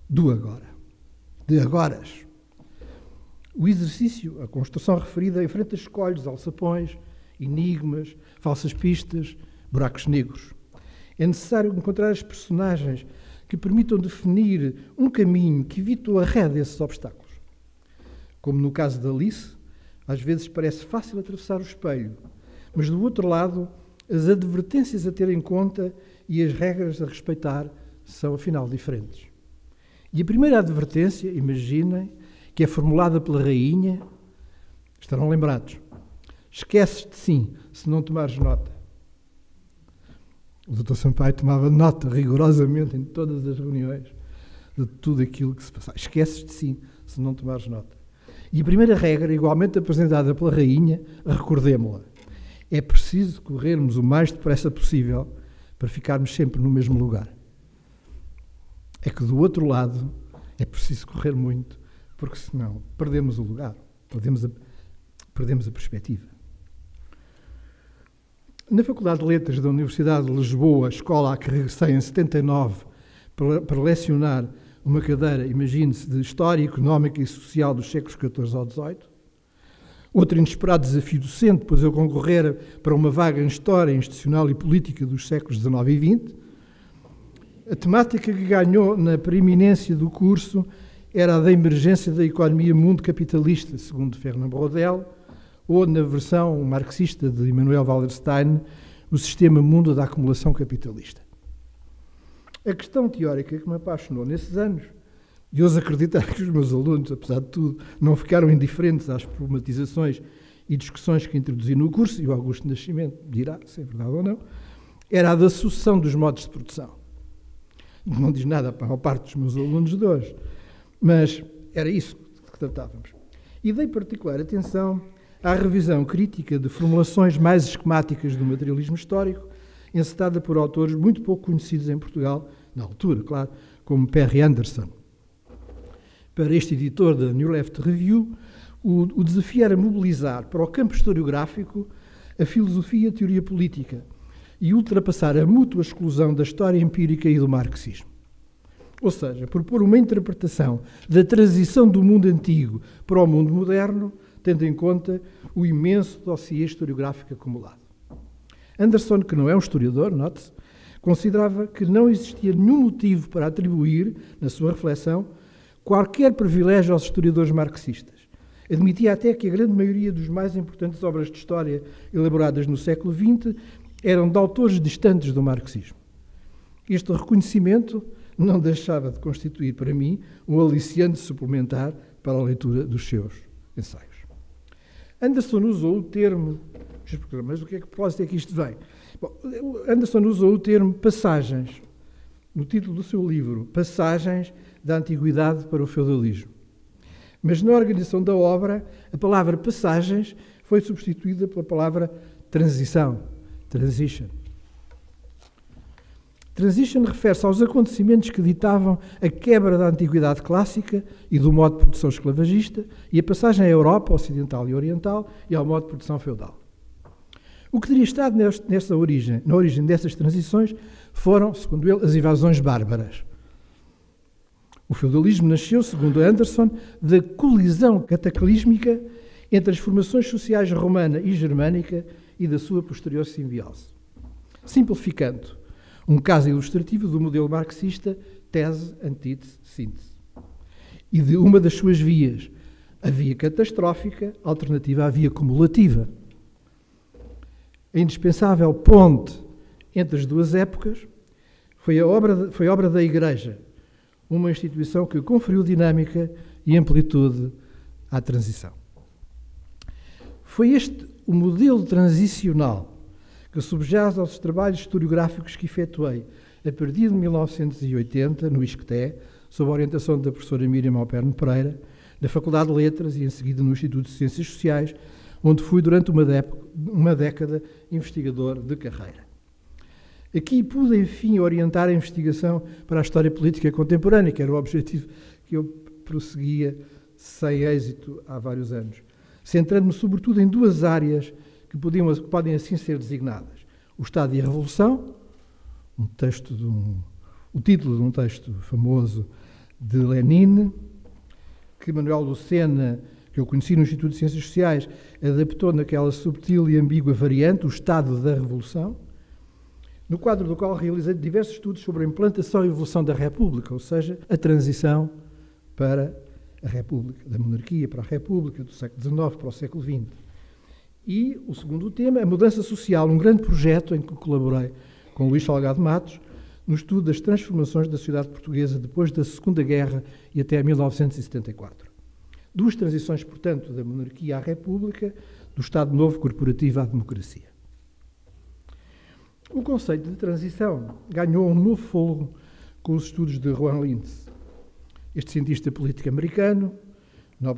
Speaker 5: Do agora. De agoras. O exercício, a construção referida, enfrenta escolhos, alçapões, enigmas, falsas pistas, buracos negros. É necessário encontrar as personagens que permitam definir um caminho que evite o arredo desses obstáculos. Como no caso da Alice, às vezes parece fácil atravessar o espelho, mas do outro lado, as advertências a ter em conta e as regras a respeitar são afinal diferentes. E a primeira advertência, imaginem, que é formulada pela rainha, estarão lembrados. Esqueces-te sim, se não tomares nota. O doutor Sampaio tomava nota rigorosamente em todas as reuniões de tudo aquilo que se passava. Esqueces-te sim, se não tomares nota. E a primeira regra, igualmente apresentada pela rainha, recordemos-la. É preciso corrermos o mais depressa possível para ficarmos sempre no mesmo lugar. É que do outro lado é preciso correr muito, porque senão perdemos o lugar, perdemos a, perdemos a perspectiva. Na Faculdade de Letras da Universidade de Lisboa, escola a que regressei em 79 para, para lecionar uma cadeira, imagine-se, de História Económica e Social dos séculos XIV ao XVIII, outro inesperado desafio docente, pois eu concorrera para uma vaga em História Institucional e Política dos séculos XIX e XX. A temática que ganhou na preeminência do curso era a da emergência da economia mundo capitalista, segundo Fernand Brodel, ou, na versão marxista de Immanuel Wallerstein, o sistema mundo da acumulação capitalista. A questão teórica que me apaixonou nesses anos, e ouso acreditar que os meus alunos, apesar de tudo, não ficaram indiferentes às problematizações e discussões que introduzi no curso, e o Augusto Nascimento dirá se é verdade ou não, era a da sucessão dos modos de produção. Não diz nada para a parte dos meus alunos de hoje, mas era isso que tratávamos. E dei particular atenção à revisão crítica de formulações mais esquemáticas do materialismo histórico, encetada por autores muito pouco conhecidos em Portugal, na altura, claro, como Perry Anderson. Para este editor da New Left Review, o, o desafio era mobilizar para o campo historiográfico a filosofia e a teoria política e ultrapassar a mútua exclusão da história empírica e do marxismo. Ou seja, propor uma interpretação da transição do mundo antigo para o mundo moderno tendo em conta o imenso dossiê historiográfico acumulado. Anderson, que não é um historiador, note-se, considerava que não existia nenhum motivo para atribuir, na sua reflexão, qualquer privilégio aos historiadores marxistas. Admitia até que a grande maioria dos mais importantes obras de história elaboradas no século XX eram de autores distantes do marxismo. Este reconhecimento não deixava de constituir para mim um aliciante suplementar para a leitura dos seus ensaios. Anderson usou o termo, mas o que é que propósito é que isto vem? Bom, Anderson usou o termo passagens, no título do seu livro, Passagens da Antiguidade para o Feudalismo. Mas na organização da obra, a palavra passagens foi substituída pela palavra transição, transition. Transition refere-se aos acontecimentos que ditavam a quebra da antiguidade clássica e do modo de produção esclavagista e a passagem à Europa ocidental e oriental e ao modo de produção feudal. O que teria estado nesta origem, na origem dessas transições foram, segundo ele, as invasões bárbaras. O feudalismo nasceu, segundo Anderson, da colisão cataclísmica entre as formações sociais romana e germânica e da sua posterior simbiose. Simplificando, um caso ilustrativo do modelo marxista tese, antítese, síntese. E de uma das suas vias, a via catastrófica, alternativa à via cumulativa. A indispensável ponte entre as duas épocas foi a obra, foi obra da Igreja, uma instituição que conferiu dinâmica e amplitude à transição. Foi este o modelo transicional que subjaz aos trabalhos historiográficos que efetuei a partir de 1980, no ISCTE, sob a orientação da professora Miriam Alperno Pereira, na Faculdade de Letras e em seguida no Instituto de Ciências Sociais, onde fui durante uma, uma década investigador de carreira. Aqui pude, enfim, orientar a investigação para a história política contemporânea, que era o objetivo que eu prosseguia sem êxito há vários anos, centrando-me sobretudo em duas áreas que, podiam, podem assim ser designadas. O Estado e a Revolução, um texto de um, o título de um texto famoso de Lenin, que Manuel Lucena, que eu conheci no Instituto de Ciências Sociais, adaptou naquela subtil e ambígua variante, o Estado da Revolução, no quadro do qual realizei diversos estudos sobre a implantação e evolução da República, ou seja, a transição para a República, da monarquia para a República, do século XIX para o século XX. E o segundo tema, a mudança social, um grande projeto em que colaborei com Luís Salgado Matos, no estudo das transformações da sociedade portuguesa depois da Segunda Guerra e até 1974. Duas transições, portanto, da monarquia à República, do Estado Novo corporativo à democracia. O conceito de transição ganhou um novo fôlego com os estudos de Juan Linz. Este cientista político americano, na,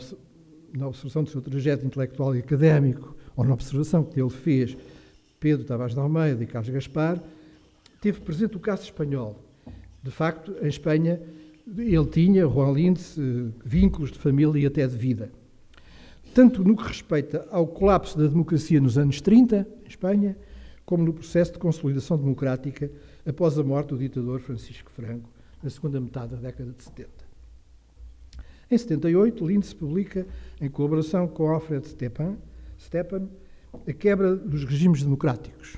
Speaker 5: observação do seu trajeto intelectual e académico, ou na observação que ele fez Pedro Tavares de Almeida e Carlos Gaspar, teve presente o caso espanhol. De facto, em Espanha, ele tinha, Juan Linz, eh, vínculos de família e até de vida. Tanto no que respeita ao colapso da democracia nos anos 30, em Espanha, como no processo de consolidação democrática após a morte do ditador Francisco Franco, na segunda metade da década de 70. Em 78, Lindsay publica, em colaboração com Alfred Stepan, Stepan a quebra dos regimes democráticos,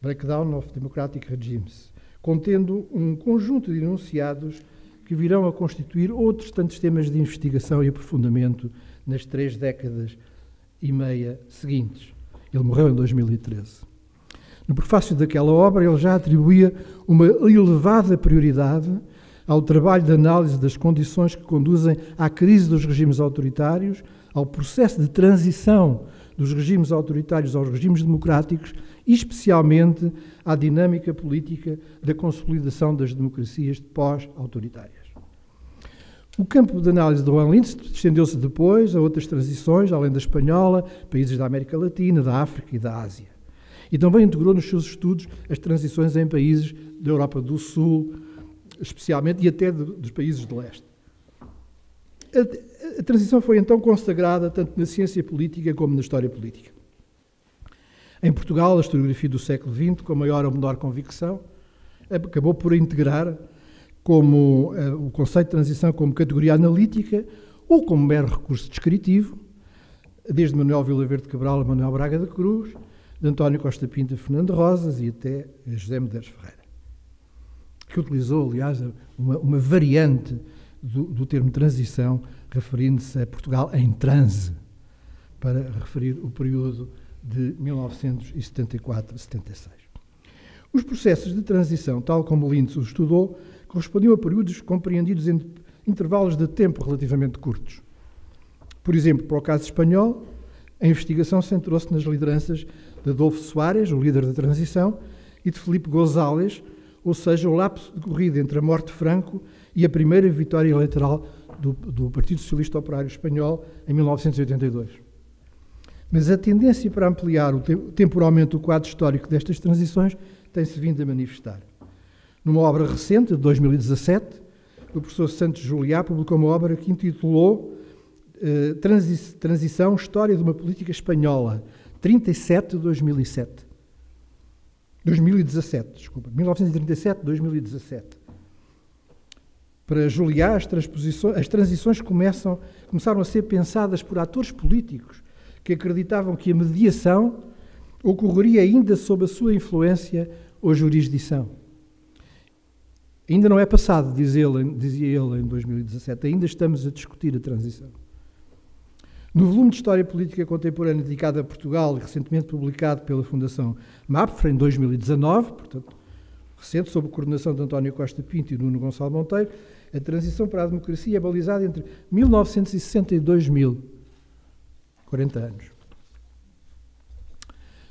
Speaker 5: Breakdown of Democratic Regimes, contendo um conjunto de enunciados que virão a constituir outros tantos temas de investigação e aprofundamento nas três décadas e meia seguintes. Ele morreu em 2013. No prefácio daquela obra, ele já atribuía uma elevada prioridade ao trabalho de análise das condições que conduzem à crise dos regimes autoritários, ao processo de transição dos regimes autoritários aos regimes democráticos especialmente, à dinâmica política da consolidação das democracias pós-autoritárias. O campo de análise de Juan Linz estendeu-se depois a outras transições, além da espanhola, países da América Latina, da África e da Ásia. E também integrou nos seus estudos as transições em países da Europa do Sul, especialmente, e até dos países de leste. A, transição foi então consagrada tanto na ciência política como na história política. Em Portugal, a historiografia do século XX, com maior ou menor convicção, acabou por integrar como uh, o conceito de transição como categoria analítica ou como mero recurso descritivo, desde Manuel Vila Verde Cabral a Manuel Braga da Cruz, de António Costa Pinto a Fernando Rosas e até José Medeiros Ferreira, que utilizou, aliás, uma, uma variante do, do, termo transição, referindo-se a Portugal em transe, para referir o período de 1974-76. Os processos de transição, tal como Lindsay os estudou, correspondiam a períodos compreendidos em intervalos de tempo relativamente curtos. Por exemplo, para o caso espanhol, a investigação centrou-se nas lideranças de Adolfo Soares, o líder da transição, e de Felipe González, ou seja, o lapso decorrido entre a morte de Franco e a primeira vitória eleitoral do, do Partido Socialista Operário Espanhol em 1982. Mas a tendência para ampliar o, temporalmente o quadro histórico destas transições tem-se vindo a manifestar. Numa obra recente, de 2017, o professor Santos Juliá publicou uma obra que intitulou eh, Transi Transição História de uma Política Espanhola, 37-2007. 2017, desculpa, 1937-2017. Para Juliá, as, as transições começam, começaram a ser pensadas por atores políticos que acreditavam que a mediação ocorreria ainda sob a sua influência ou jurisdição. Ainda não é passado, diz ele, dizia ele em 2017, ainda estamos a discutir a transição. No volume de História Política Contemporânea dedicado a Portugal, recentemente publicado pela Fundação MAPFRA em 2019, portanto, recente, sob a coordenação de António Costa Pinto e Nuno Gonçalo Monteiro, a transição para a democracia é balizada entre 1960 e 2000, 40 anos.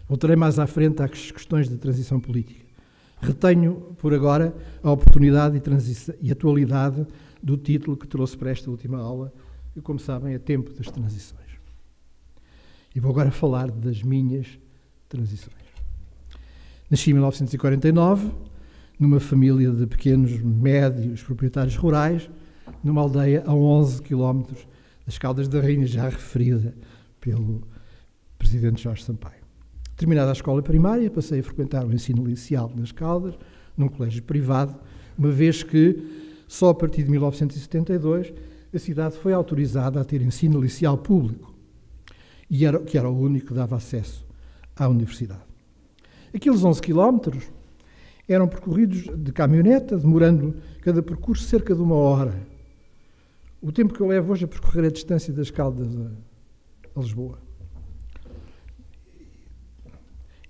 Speaker 5: Voltarei mais à frente às questões da transição política. Retenho, por agora, a oportunidade e, e atualidade do título que trouxe para esta última aula, que, como sabem, é Tempo das Transições. E vou agora falar das minhas transições. Nasci em 1949, numa família de pequenos, médios proprietários rurais, numa aldeia a 11 quilómetros das Caldas da Rainha, já referida pelo presidente Jorge Sampaio. Terminada a escola primária, passei a frequentar o ensino inicial nas Caldas, num colégio privado, uma vez que, só a partir de 1972, a cidade foi autorizada a ter ensino inicial público, e era, que era o único que dava acesso à universidade. Aqueles 11 quilómetros eram percorridos de caminhoneta, demorando cada percurso cerca de uma hora. O tempo que eu levo hoje a percorrer a distância das Caldas a, Lisboa.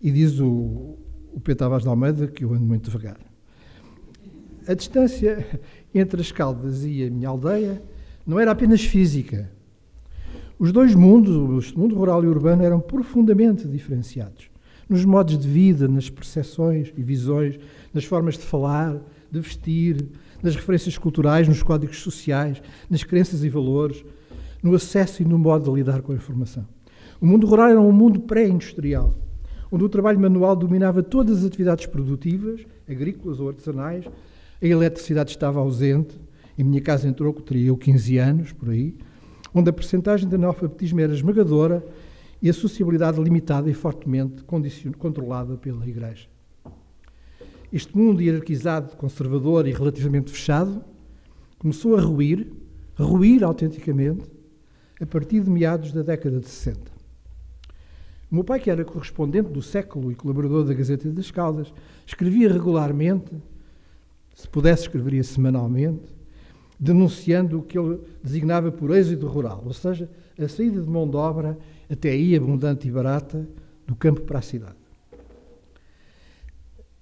Speaker 5: E diz o, o Pedro Tavares de Almeida que eu ando muito devagar. A distância entre as Caldas e a minha aldeia não era apenas física. Os dois mundos, o mundo rural e urbano, eram profundamente diferenciados nos modos de vida, nas percepções e visões, nas formas de falar, de vestir, nas referências culturais, nos códigos sociais, nas crenças e valores, no acesso e no modo de lidar com a informação. O mundo rural era um mundo pré-industrial, onde o trabalho manual dominava todas as atividades produtivas, agrícolas ou artesanais, a eletricidade estava ausente, em minha casa entrou, teria eu 15 anos, por aí, onde a percentagem de analfabetismo era esmagadora e a sociabilidade limitada e fortemente controlada pela Igreja. Este mundo hierarquizado, conservador e relativamente fechado começou a ruir, ruir autenticamente, a partir de meados da década de 60. O meu pai, que era correspondente do século e colaborador da Gazeta das Caldas, escrevia regularmente, se pudesse, escreveria semanalmente, denunciando o que ele designava por êxito rural, ou seja, a saída de mão de obra até aí abundante e barata, do campo para a cidade.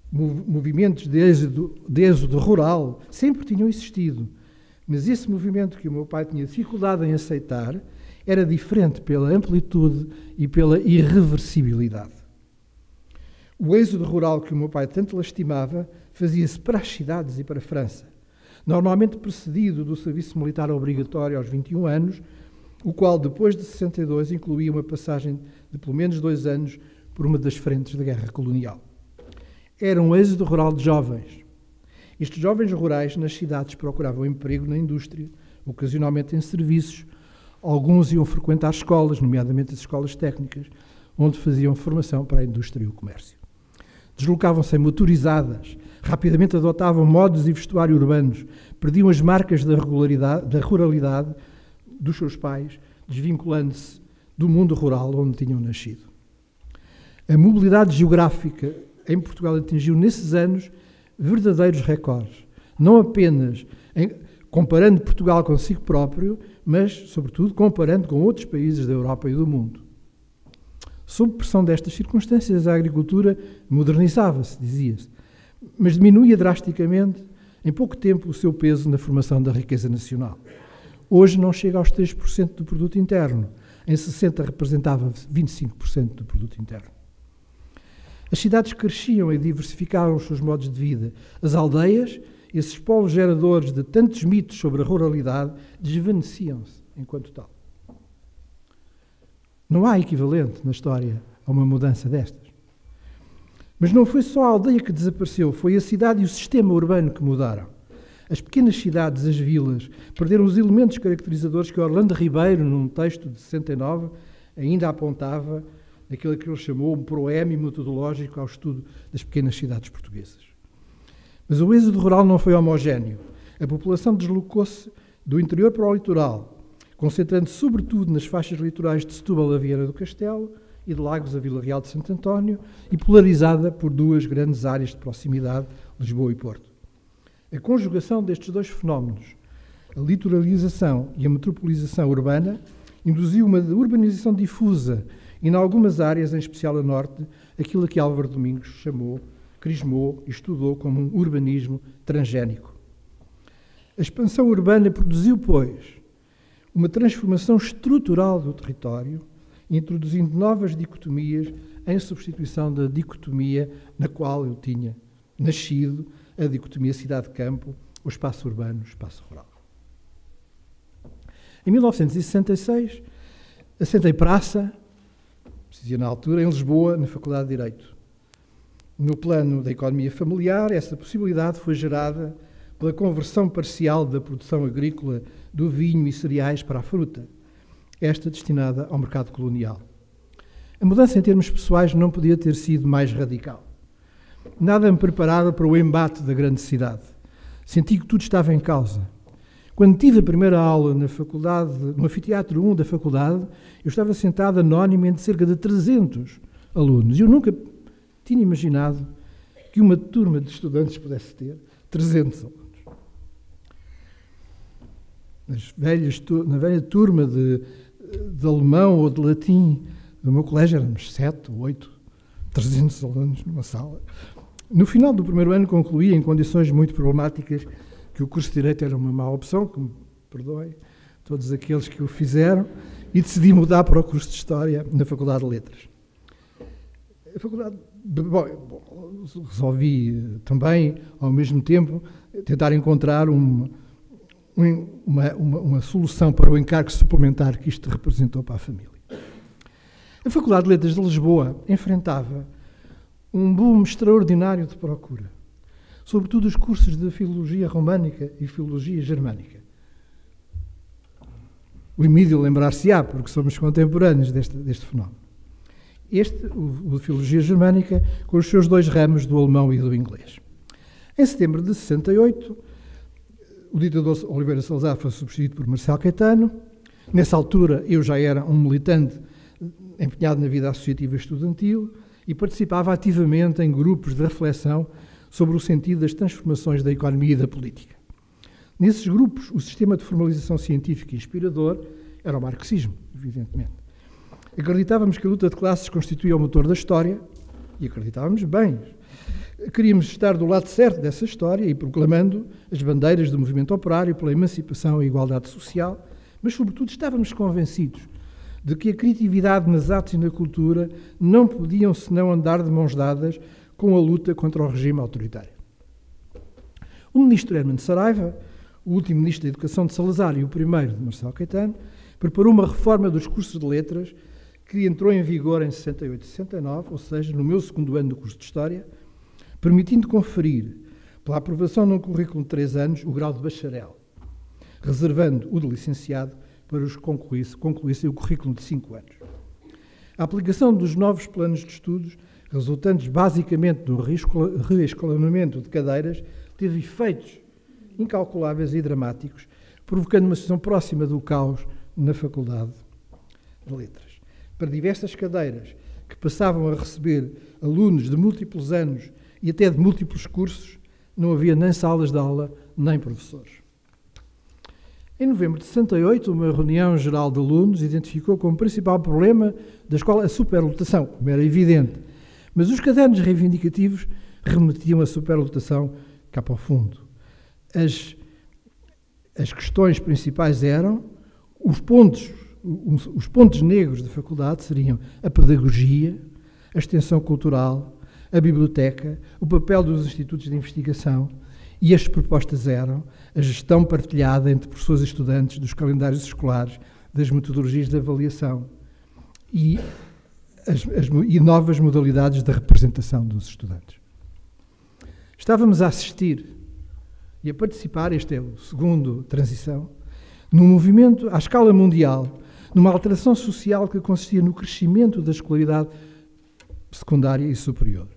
Speaker 5: Movimentos de êxodo, de êxodo rural sempre tinham existido, mas esse movimento que o meu pai tinha dificuldade em aceitar era diferente pela amplitude e pela irreversibilidade. O êxodo rural que o meu pai tanto lastimava fazia-se para as cidades e para a França, normalmente precedido do serviço militar obrigatório aos 21 anos o qual, depois de 62, incluía uma passagem de pelo menos dois anos por uma das frentes da guerra colonial. Era um êxodo rural de jovens. Estes jovens rurais nas cidades procuravam emprego na indústria, ocasionalmente em serviços. Alguns iam frequentar escolas, nomeadamente as escolas técnicas, onde faziam formação para a indústria e o comércio. Deslocavam-se motorizadas, rapidamente adotavam modos e vestuário urbanos, perdiam as marcas da, da ruralidade dos seus pais, desvinculando-se do mundo rural onde tinham nascido. A mobilidade geográfica em Portugal atingiu nesses anos verdadeiros recordes, não apenas em, comparando Portugal consigo próprio, mas, sobretudo, comparando com outros países da Europa e do mundo. Sob pressão destas circunstâncias, a agricultura modernizava-se, dizia-se, mas diminuía drasticamente, em pouco tempo, o seu peso na formação da riqueza nacional. Hoje não chega aos 3% do produto interno. Em 60 representava 25% do produto interno. As cidades cresciam e diversificaram os seus modos de vida. As aldeias, esses polos geradores de tantos mitos sobre a ruralidade, desvaneciam-se enquanto tal. Não há equivalente na história a uma mudança destas. Mas não foi só a aldeia que desapareceu, foi a cidade e o sistema urbano que mudaram. As pequenas cidades, as vilas, perderam os elementos caracterizadores que Orlando Ribeiro, num texto de 69, ainda apontava aquilo que ele chamou um proémio metodológico ao estudo das pequenas cidades portuguesas. Mas o êxodo rural não foi homogéneo. A população deslocou-se do interior para o litoral, concentrando-se sobretudo nas faixas litorais de Setúbal a Vieira do Castelo e de Lagos a Vila Real de Santo António, e polarizada por duas grandes áreas de proximidade, Lisboa e Porto. A conjugação destes dois fenómenos, a litoralização e a metropolização urbana, induziu uma urbanização difusa e, em algumas áreas, em especial a norte, aquilo que Álvaro Domingos chamou, crismou e estudou como um urbanismo transgénico. A expansão urbana produziu, pois, uma transformação estrutural do território, introduzindo novas dicotomias em substituição da dicotomia na qual eu tinha nascido a dicotomia cidade-campo, o espaço urbano, o espaço rural. Em 1966, assentei praça, dizia na altura, em Lisboa, na Faculdade de Direito. No plano da economia familiar, essa possibilidade foi gerada pela conversão parcial da produção agrícola do vinho e cereais para a fruta, esta destinada ao mercado colonial. A mudança em termos pessoais não podia ter sido mais radical. Nada me preparava para o embate da grande cidade. Senti que tudo estava em causa. Quando tive a primeira aula na faculdade, no anfiteatro 1 da faculdade, eu estava sentado anónimo entre cerca de 300 alunos. Eu nunca tinha imaginado que uma turma de estudantes pudesse ter 300 alunos. Nas velhas, na velha turma de, de alemão ou de latim do meu colégio éramos sete ou oito, 300 alunos numa sala. No final do primeiro ano concluí em condições muito problemáticas que o curso de Direito era uma má opção, que me perdoem todos aqueles que o fizeram, e decidi mudar para o curso de História na Faculdade de Letras. A faculdade, bom, resolvi eh, também, ao mesmo tempo, tentar encontrar uma, uma, uma, uma solução para o encargo suplementar que isto representou para a família. A Faculdade de Letras de Lisboa enfrentava um boom extraordinário de procura, sobretudo os cursos de Filologia Românica e Filologia Germânica. O Emílio lembrar-se-á, porque somos contemporâneos deste, deste fenómeno. Este, o, o de Filologia Germânica, com os seus dois ramos do alemão e do inglês. Em setembro de 68, o ditador Oliveira Salazar foi substituído por Marcelo Caetano. Nessa altura, eu já era um militante empenhado na vida associativa estudantil e participava ativamente em grupos de reflexão sobre o sentido das transformações da economia e da política. Nesses grupos, o sistema de formalização científica inspirador era o marxismo, evidentemente. Acreditávamos que a luta de classes constituía o motor da história e acreditávamos bem. Queríamos estar do lado certo dessa história e proclamando as bandeiras do movimento operário pela emancipação e igualdade social, mas, sobretudo, estávamos convencidos de que a criatividade nas artes e na cultura não podiam senão andar de mãos dadas com a luta contra o regime autoritário. O ministro Hermano Saraiva, o último ministro da Educação de Salazar e o primeiro de Marcelo Caetano, preparou uma reforma dos cursos de letras que entrou em vigor em 68 e 69, ou seja, no meu segundo ano do curso de História, permitindo conferir, pela aprovação num currículo de três anos, o grau de bacharel, reservando o de licenciado para os que concluísse, concluíssem o currículo de cinco anos. A aplicação dos novos planos de estudos, resultantes basicamente do reescalonamento de cadeiras, teve efeitos incalculáveis e dramáticos, provocando uma situação próxima do caos na Faculdade de Letras. Para diversas cadeiras que passavam a receber alunos de múltiplos anos e até de múltiplos cursos, não havia nem salas de aula, nem professores. Em novembro de 68, uma reunião geral de alunos identificou como principal problema da escola a superlotação, como era evidente. Mas os cadernos reivindicativos remetiam a superlotação cá para o fundo. As, as questões principais eram os pontos, os, os pontos negros da faculdade seriam a pedagogia, a extensão cultural, a biblioteca, o papel dos institutos de investigação, e as propostas eram a gestão partilhada entre professores e estudantes dos calendários escolares, das metodologias de avaliação e, as, as, e novas modalidades de representação dos estudantes. Estávamos a assistir e a participar, este é o segundo transição, num movimento à escala mundial, numa alteração social que consistia no crescimento da escolaridade secundária e superior.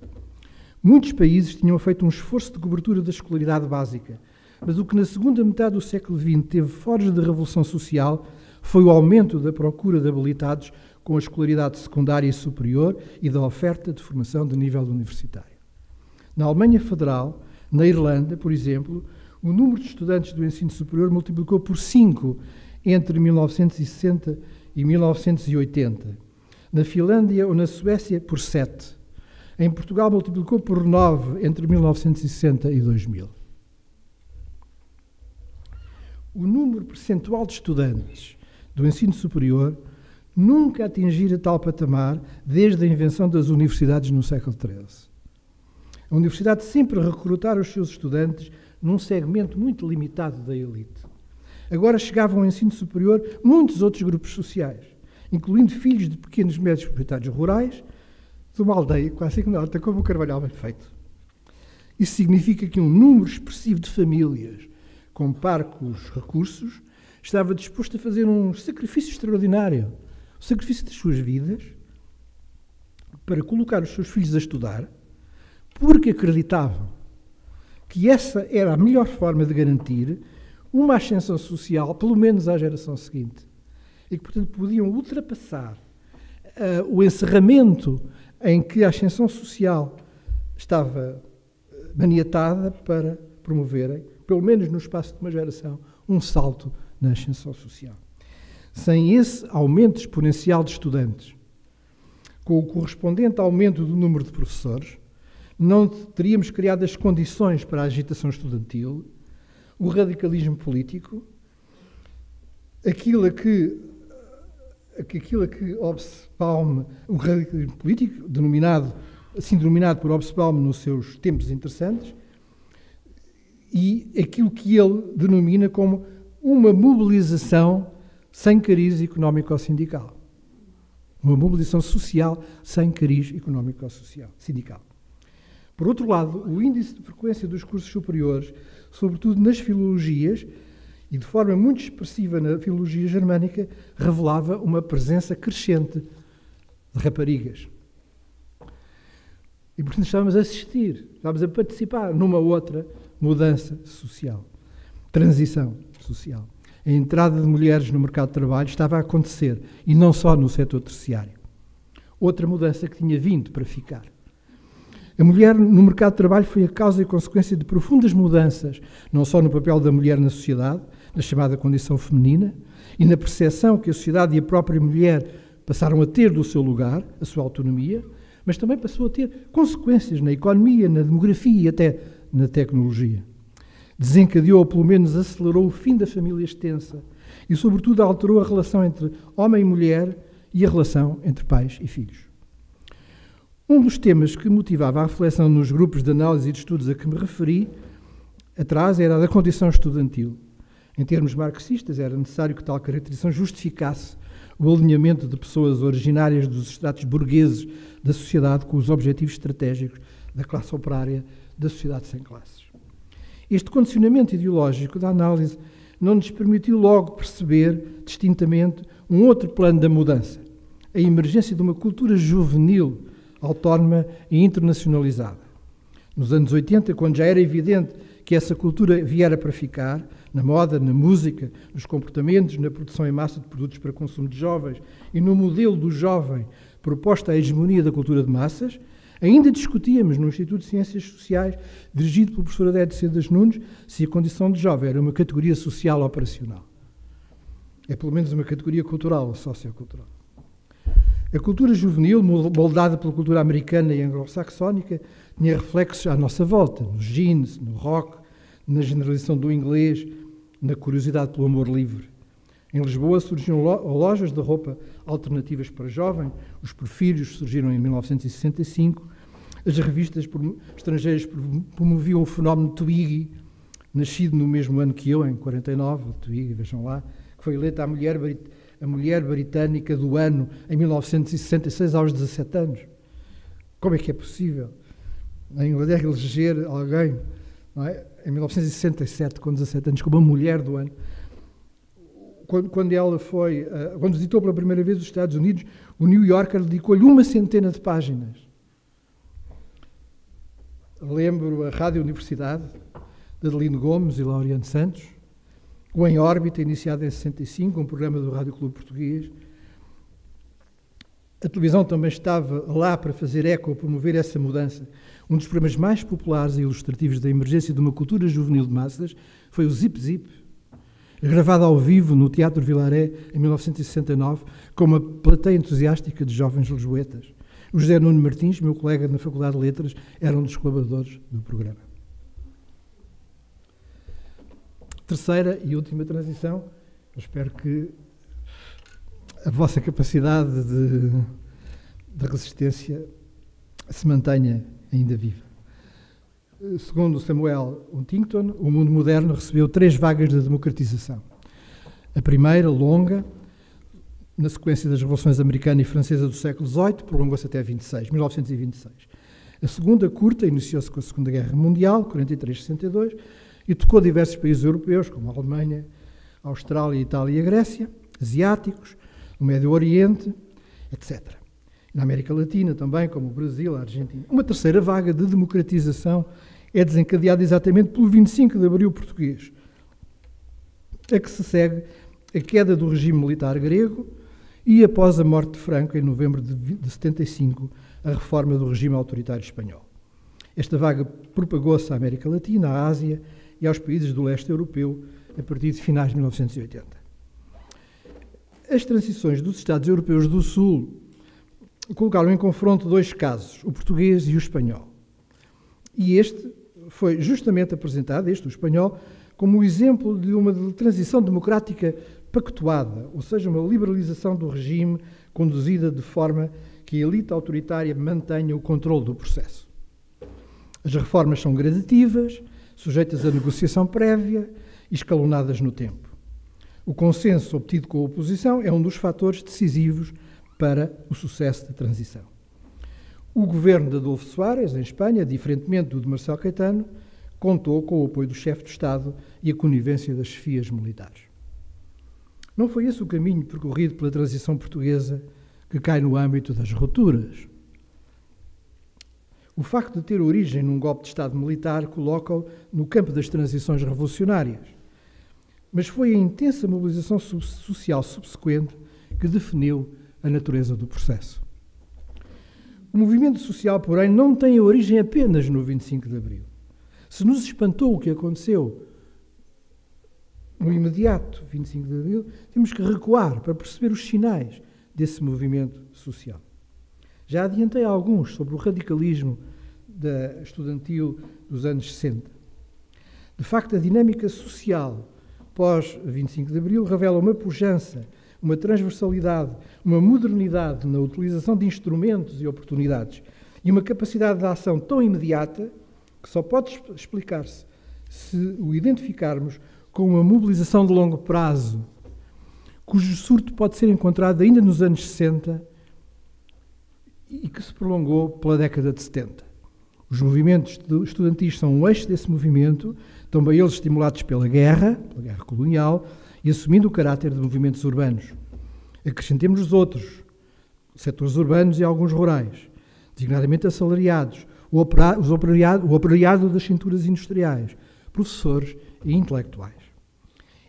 Speaker 5: Muitos países tinham feito um esforço de cobertura da escolaridade básica, mas o que na segunda metade do século XX teve forja de revolução social foi o aumento da procura de habilitados com a escolaridade secundária e superior e da oferta de formação de nível universitário. Na Alemanha Federal, na Irlanda, por exemplo, o número de estudantes do ensino superior multiplicou por 5 entre 1960 e 1980. Na Finlândia ou na Suécia, por 7. Em Portugal multiplicou por 9 entre 1960 e 2000. O número percentual de estudantes do ensino superior nunca atingira tal patamar desde a invenção das universidades no século XIII. A universidade sempre recrutar os seus estudantes num segmento muito limitado da elite. Agora chegavam ao ensino superior muitos outros grupos sociais, incluindo filhos de pequenos médios proprietários rurais, de uma aldeia quase ignota como o Carvalhal bem feito. Isso significa que um número expressivo de famílias com parcos recursos estava disposto a fazer um sacrifício extraordinário, o sacrifício das suas vidas, para colocar os seus filhos a estudar, porque acreditavam que essa era a melhor forma de garantir uma ascensão social, pelo menos à geração seguinte. E que, portanto, podiam ultrapassar uh, o encerramento em que a ascensão social estava eh, maniatada para promoverem, pelo menos no espaço de uma geração, um salto na ascensão social. Sem esse aumento exponencial de estudantes, com o correspondente aumento do número de professores, não teríamos criado as condições para a agitação estudantil, o radicalismo político, aquilo a que, aquilo a que Obsbaum, o radicalismo político, denominado, assim denominado por Obsbaum nos seus tempos interessantes, e aquilo que ele denomina como uma mobilização sem cariz económico ou sindical. Uma mobilização social sem cariz económico ou social, sindical. Por outro lado, o índice de frequência dos cursos superiores, sobretudo nas filologias, e de forma muito expressiva na filologia germânica, revelava uma presença crescente de raparigas. E, portanto, estávamos a assistir, estávamos a participar numa outra mudança social, transição social. A entrada de mulheres no mercado de trabalho estava a acontecer, e não só no setor terciário. Outra mudança que tinha vindo para ficar. A mulher no mercado de trabalho foi a causa e consequência de profundas mudanças, não só no papel da mulher na sociedade, na chamada condição feminina, e na percepção que a sociedade e a própria mulher passaram a ter do seu lugar, a sua autonomia, mas também passou a ter consequências na economia, na demografia e até na tecnologia. Desencadeou, ou pelo menos acelerou, o fim da família extensa e, sobretudo, alterou a relação entre homem e mulher e a relação entre pais e filhos. Um dos temas que motivava a reflexão nos grupos de análise e de estudos a que me referi atrás era a da condição estudantil. Em termos marxistas, era necessário que tal caracterização justificasse o alinhamento de pessoas originárias dos estratos burgueses da sociedade com os objetivos estratégicos da classe operária da sociedade sem classes. Este condicionamento ideológico da análise não nos permitiu logo perceber distintamente um outro plano da mudança, a emergência de uma cultura juvenil, autónoma e internacionalizada. Nos anos 80, quando já era evidente que essa cultura viera para ficar, na moda, na música, nos comportamentos, na produção em massa de produtos para consumo de jovens e no modelo do jovem proposta à hegemonia da cultura de massas, Ainda discutíamos no Instituto de Ciências Sociais, dirigido pelo professor Adélio Cedas Nunes, se a condição de jovem era uma categoria social operacional. É pelo menos uma categoria cultural ou sociocultural. A cultura juvenil, moldada pela cultura americana e anglo-saxónica, tinha reflexos à nossa volta, nos jeans, no rock, na generalização do inglês, na curiosidade pelo amor livre. Em Lisboa surgiram lojas de roupa alternativas para jovem, os perfilhos surgiram em 1965, as revistas estrangeiras promoviam o fenómeno Twiggy, nascido no mesmo ano que eu, em 49, Twiggy, vejam lá, que foi eleita a mulher, a mulher britânica do ano em 1966, aos 17 anos. Como é que é possível? Na Inglaterra eleger alguém é? em 1967, com 17 anos, como a mulher do ano quando, quando ela foi, uh, quando visitou pela primeira vez os Estados Unidos, o New Yorker dedicou-lhe uma centena de páginas. Lembro a Rádio Universidade, de Adelino Gomes e Laureano Santos, o Em Órbita, iniciado em 65, um programa do Rádio Clube Português. A televisão também estava lá para fazer eco, promover essa mudança. Um dos programas mais populares e ilustrativos da emergência de uma cultura juvenil de massas foi o Zip Zip, gravada ao vivo no Teatro Vilaré em 1969, com uma plateia entusiástica de jovens lisboetas. O José Nuno Martins, meu colega na Faculdade de Letras, era um dos colaboradores do programa. Terceira e última transição, eu espero que a vossa capacidade de, de resistência se mantenha ainda viva. Segundo Samuel Huntington, o mundo moderno recebeu três vagas de democratização. A primeira, longa, na sequência das revoluções americana e francesa do século XVIII, prolongou-se até 26, 1926. A segunda, curta, iniciou-se com a Segunda Guerra Mundial, 43-62, e tocou diversos países europeus, como a Alemanha, a Austrália, a Itália e a Grécia, asiáticos, o Médio Oriente, etc. Na América Latina também, como o Brasil, a Argentina. Uma terceira vaga de democratização é desencadeada exatamente pelo 25 de Abril português, a que se segue a queda do regime militar grego e, após a morte de Franco, em novembro de 75, a reforma do regime autoritário espanhol. Esta vaga propagou-se à América Latina, à Ásia e aos países do leste europeu a partir de finais de 1980. As transições dos Estados europeus do Sul colocaram em confronto dois casos, o português e o espanhol. E este foi justamente apresentado, este, o espanhol, como exemplo de uma transição democrática pactuada, ou seja, uma liberalização do regime conduzida de forma que a elite autoritária mantenha o controle do processo. As reformas são gradativas, sujeitas a negociação prévia e escalonadas no tempo. O consenso obtido com a oposição é um dos fatores decisivos para o sucesso da transição. O governo de Adolfo Soares, em Espanha, diferentemente do de Marcelo Caetano, contou com o apoio do chefe de Estado e a conivência das chefias militares. Não foi esse o caminho percorrido pela transição portuguesa que cai no âmbito das rupturas. O facto de ter origem num golpe de Estado militar coloca-o no campo das transições revolucionárias. Mas foi a intensa mobilização social subsequente que definiu a natureza do processo. O movimento social, porém, não tem origem apenas no 25 de Abril. Se nos espantou o que aconteceu no imediato 25 de Abril, temos que recuar para perceber os sinais desse movimento social. Já adiantei alguns sobre o radicalismo da estudantil dos anos 60. De facto, a dinâmica social pós 25 de Abril revela uma pujança, uma transversalidade, uma modernidade na utilização de instrumentos e oportunidades e uma capacidade de ação tão imediata que só pode explicar-se se o identificarmos com uma mobilização de longo prazo, cujo surto pode ser encontrado ainda nos anos 60 e que se prolongou pela década de 70. Os movimentos estudantis são um eixo desse movimento, também eles estimulados pela guerra, pela guerra colonial, e assumindo o caráter de movimentos urbanos. Acrescentemos os outros, setores urbanos e alguns rurais, designadamente assalariados, o, operariado, o operariado das cinturas industriais, professores e intelectuais.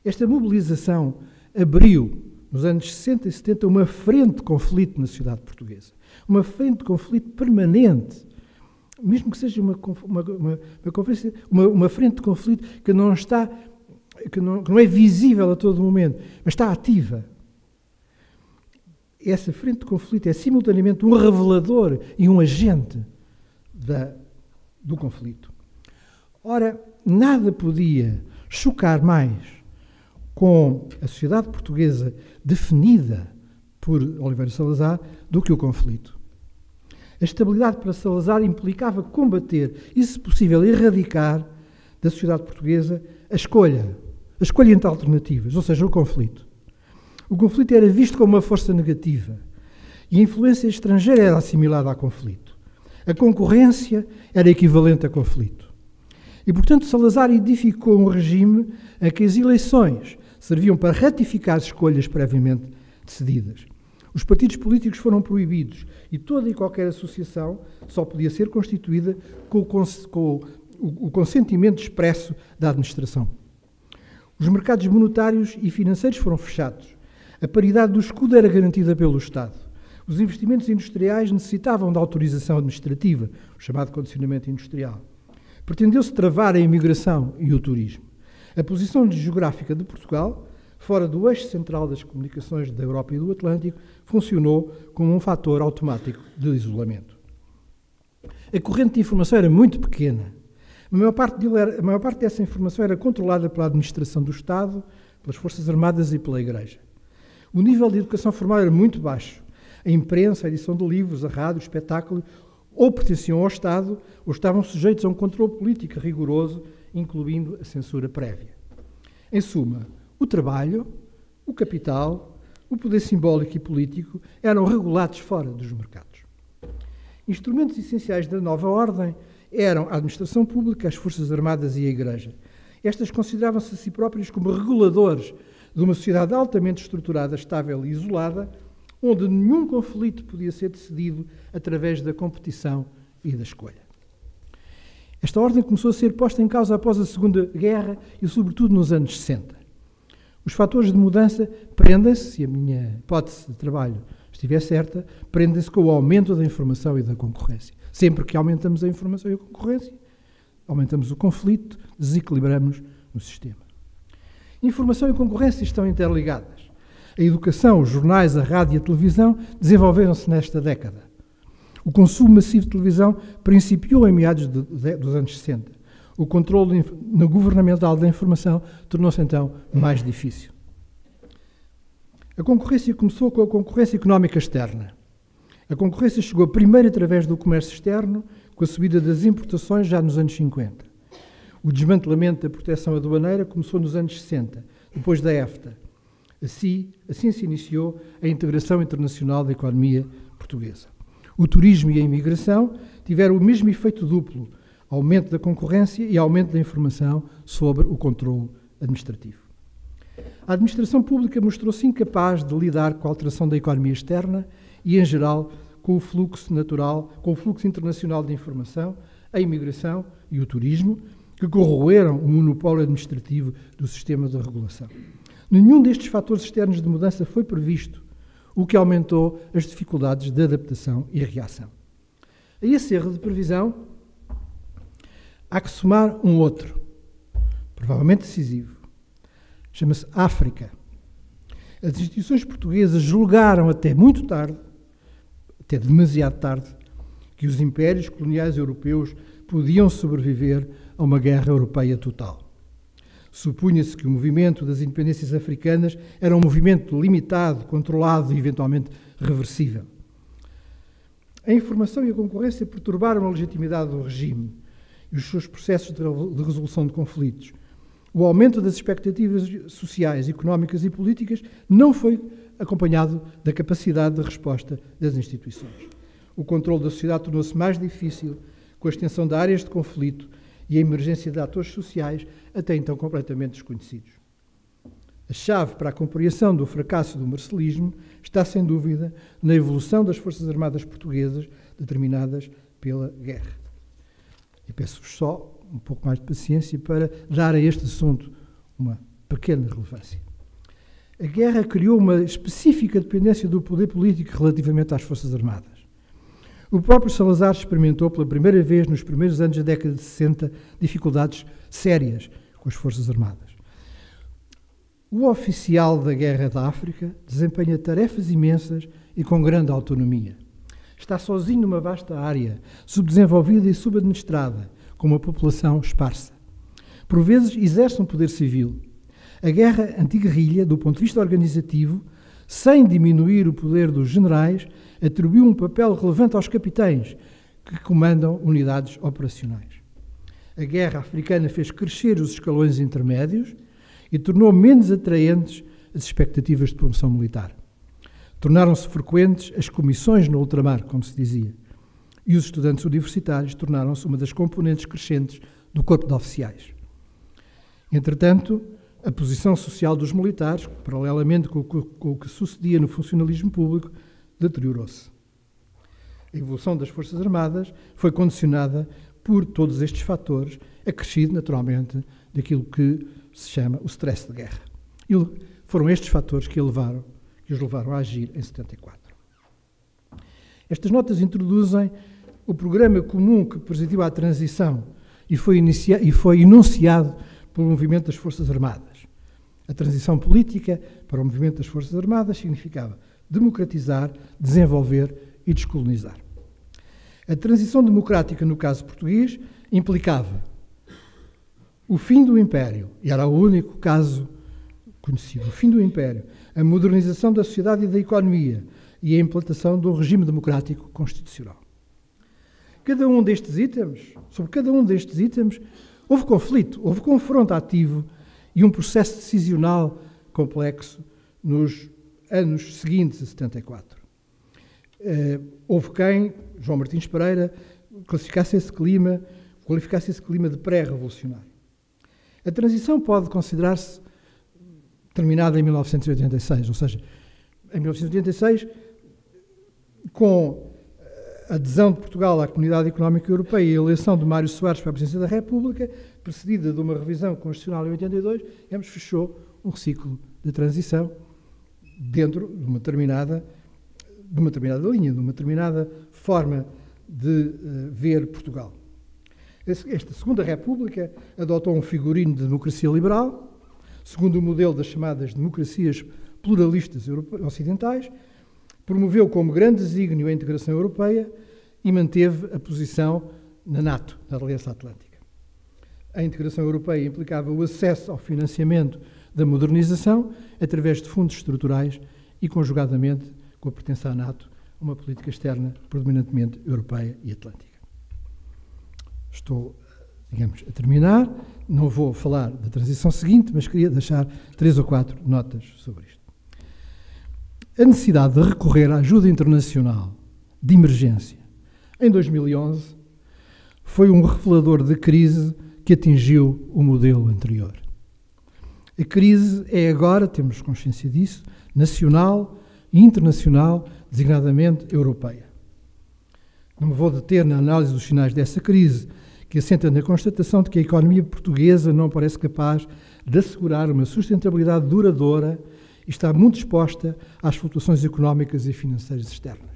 Speaker 5: Esta mobilização abriu, nos anos 60 e 70, uma frente de conflito na sociedade portuguesa. Uma frente de conflito permanente. Mesmo que seja uma, uma, uma, uma, uma frente de conflito que não está, que não, que não é visível a todo momento, mas está ativa. Essa frente de conflito é simultaneamente um revelador e um agente da, do conflito. Ora, nada podia chocar mais com a sociedade portuguesa definida por Oliveira Salazar do que o conflito. A estabilidade para Salazar implicava combater e, se possível, erradicar da sociedade portuguesa a escolha, a escolha entre alternativas, ou seja, o conflito. O conflito era visto como uma força negativa e a influência estrangeira era assimilada a conflito. A concorrência era equivalente a conflito. E, portanto, Salazar edificou um regime a que as eleições serviam para ratificar as escolhas previamente decididas. Os partidos políticos foram proibidos e toda e qualquer associação só podia ser constituída com o consentimento expresso da administração. Os mercados monetários e financeiros foram fechados. A paridade do escudo era garantida pelo Estado. Os investimentos industriais necessitavam da autorização administrativa, o chamado condicionamento industrial. Pretendeu-se travar a imigração e o turismo. A posição geográfica de Portugal, fora do eixo central das comunicações da Europa e do Atlântico, funcionou como um fator automático de isolamento. A corrente de informação era muito pequena. A maior parte, era, a maior parte dessa informação era controlada pela administração do Estado, pelas Forças Armadas e pela Igreja. O nível de educação formal era muito baixo. A imprensa, a edição de livros, a rádio, o espetáculo ou pertenciam ao Estado ou estavam sujeitos a um controle político rigoroso, incluindo a censura prévia. Em suma, o trabalho, o capital, o poder simbólico e político eram regulados fora dos mercados. Instrumentos essenciais da nova ordem eram a administração pública, as forças armadas e a Igreja. Estas consideravam-se a si próprias como reguladores de uma sociedade altamente estruturada, estável e isolada, onde nenhum conflito podia ser decidido através da competição e da escolha. Esta ordem começou a ser posta em causa após a Segunda Guerra e, sobretudo, nos anos 60. Os fatores de mudança prendem-se, se a minha hipótese de trabalho estiver certa, prendem-se com o aumento da informação e da concorrência. Sempre que aumentamos a informação e a concorrência, aumentamos o conflito, desequilibramos o sistema. Informação e concorrência estão interligadas. A educação, os jornais, a rádio e a televisão desenvolveram-se nesta década. O consumo massivo de televisão principiou em meados de, de, dos anos 60. O controle no governamental da informação tornou-se então mais difícil. A concorrência começou com a concorrência económica externa. A concorrência chegou primeiro através do comércio externo, com a subida das importações já nos anos 50. O desmantelamento da proteção aduaneira começou nos anos 60, depois da EFTA. Assim, assim se iniciou a integração internacional da economia portuguesa. O turismo e a imigração tiveram o mesmo efeito duplo, aumento da concorrência e aumento da informação sobre o controle administrativo. A administração pública mostrou-se incapaz de lidar com a alteração da economia externa e, em geral, com o fluxo natural, com o fluxo internacional de informação, a imigração e o turismo, que corroeram o monopólio administrativo do sistema de regulação. Nenhum destes fatores externos de mudança foi previsto, o que aumentou as dificuldades de adaptação e reação. A esse erro de previsão, há que somar um outro, provavelmente decisivo. Chama-se África. As instituições portuguesas julgaram até muito tarde, até demasiado tarde, que os impérios coloniais europeus podiam sobreviver a uma guerra europeia total. Supunha-se que o movimento das independências africanas era um movimento limitado, controlado e eventualmente reversível. A informação e a concorrência perturbaram a legitimidade do regime e os seus processos de resolução de conflitos. O aumento das expectativas sociais, económicas e políticas não foi acompanhado da capacidade de resposta das instituições. O controle da sociedade tornou-se mais difícil com a extensão de áreas de conflito e a emergência de atores sociais até então completamente desconhecidos. A chave para a compreensão do fracasso do marcelismo está, sem dúvida, na evolução das Forças Armadas Portuguesas determinadas pela guerra. E peço-vos só um pouco mais de paciência para dar a este assunto uma pequena relevância. A guerra criou uma específica dependência do poder político relativamente às Forças Armadas. O próprio Salazar experimentou pela primeira vez nos primeiros anos da década de 60 dificuldades sérias com as Forças Armadas. O oficial da Guerra da África desempenha tarefas imensas e com grande autonomia. Está sozinho numa vasta área, subdesenvolvida e subadministrada, com uma população esparsa. Por vezes exerce um poder civil. A guerra antiguerrilha, do ponto de vista organizativo, sem diminuir o poder dos generais, atribuiu um papel relevante aos capitães, que comandam unidades operacionais. A guerra africana fez crescer os escalões intermédios e tornou menos atraentes as expectativas de promoção militar. Tornaram-se frequentes as comissões no ultramar, como se dizia, e os estudantes universitários tornaram-se uma das componentes crescentes do corpo de oficiais. Entretanto, a posição social dos militares, paralelamente com o que sucedia no funcionalismo público, deteriorou-se. A evolução das Forças Armadas foi condicionada por todos estes fatores, acrescido naturalmente daquilo que se chama o stress de guerra. E foram estes fatores que, levaram, que os levaram a agir em 74. Estas notas introduzem o programa comum que presidiu à transição e foi, e foi enunciado pelo movimento das Forças Armadas. A transição política para o movimento das Forças Armadas significava democratizar, desenvolver e descolonizar. A transição democrática, no caso português, implicava o fim do Império, e era o único caso conhecido, o fim do Império, a modernização da sociedade e da economia e a implantação de um regime democrático constitucional. Cada um destes itens, sobre cada um destes itens, houve conflito, houve confronto ativo e um processo decisional complexo nos anos seguintes a 74. Uh, houve quem, João Martins Pereira, classificasse esse clima, qualificasse esse clima de pré-revolucionário. A transição pode considerar-se terminada em 1986, ou seja, em 1986, com adesão de Portugal à Comunidade Económica Europeia e a eleição de Mário Soares para a presidência da República, precedida de uma revisão constitucional em 82, digamos, fechou um ciclo de transição dentro de uma determinada, de uma determinada linha, de uma determinada forma de uh, ver Portugal. Esta Segunda República adotou um figurino de democracia liberal, segundo o modelo das chamadas democracias pluralistas ocidentais, promoveu como grande desígnio a integração europeia e manteve a posição na NATO, na Aliança Atlântica. A integração europeia implicava o acesso ao financiamento da modernização através de fundos estruturais e, conjugadamente com a pertença à NATO, uma política externa predominantemente europeia e atlântica. Estou, digamos, a terminar. Não vou falar da transição seguinte, mas queria deixar três ou quatro notas sobre isto. A necessidade de recorrer à ajuda internacional de emergência em 2011 foi um revelador de crise que atingiu o modelo anterior. A crise é agora, temos consciência disso, nacional e internacional, designadamente europeia. Não me vou deter na análise dos sinais dessa crise, que assenta na constatação de que a economia portuguesa não parece capaz de assegurar uma sustentabilidade duradoura e está muito exposta às flutuações económicas e financeiras externas.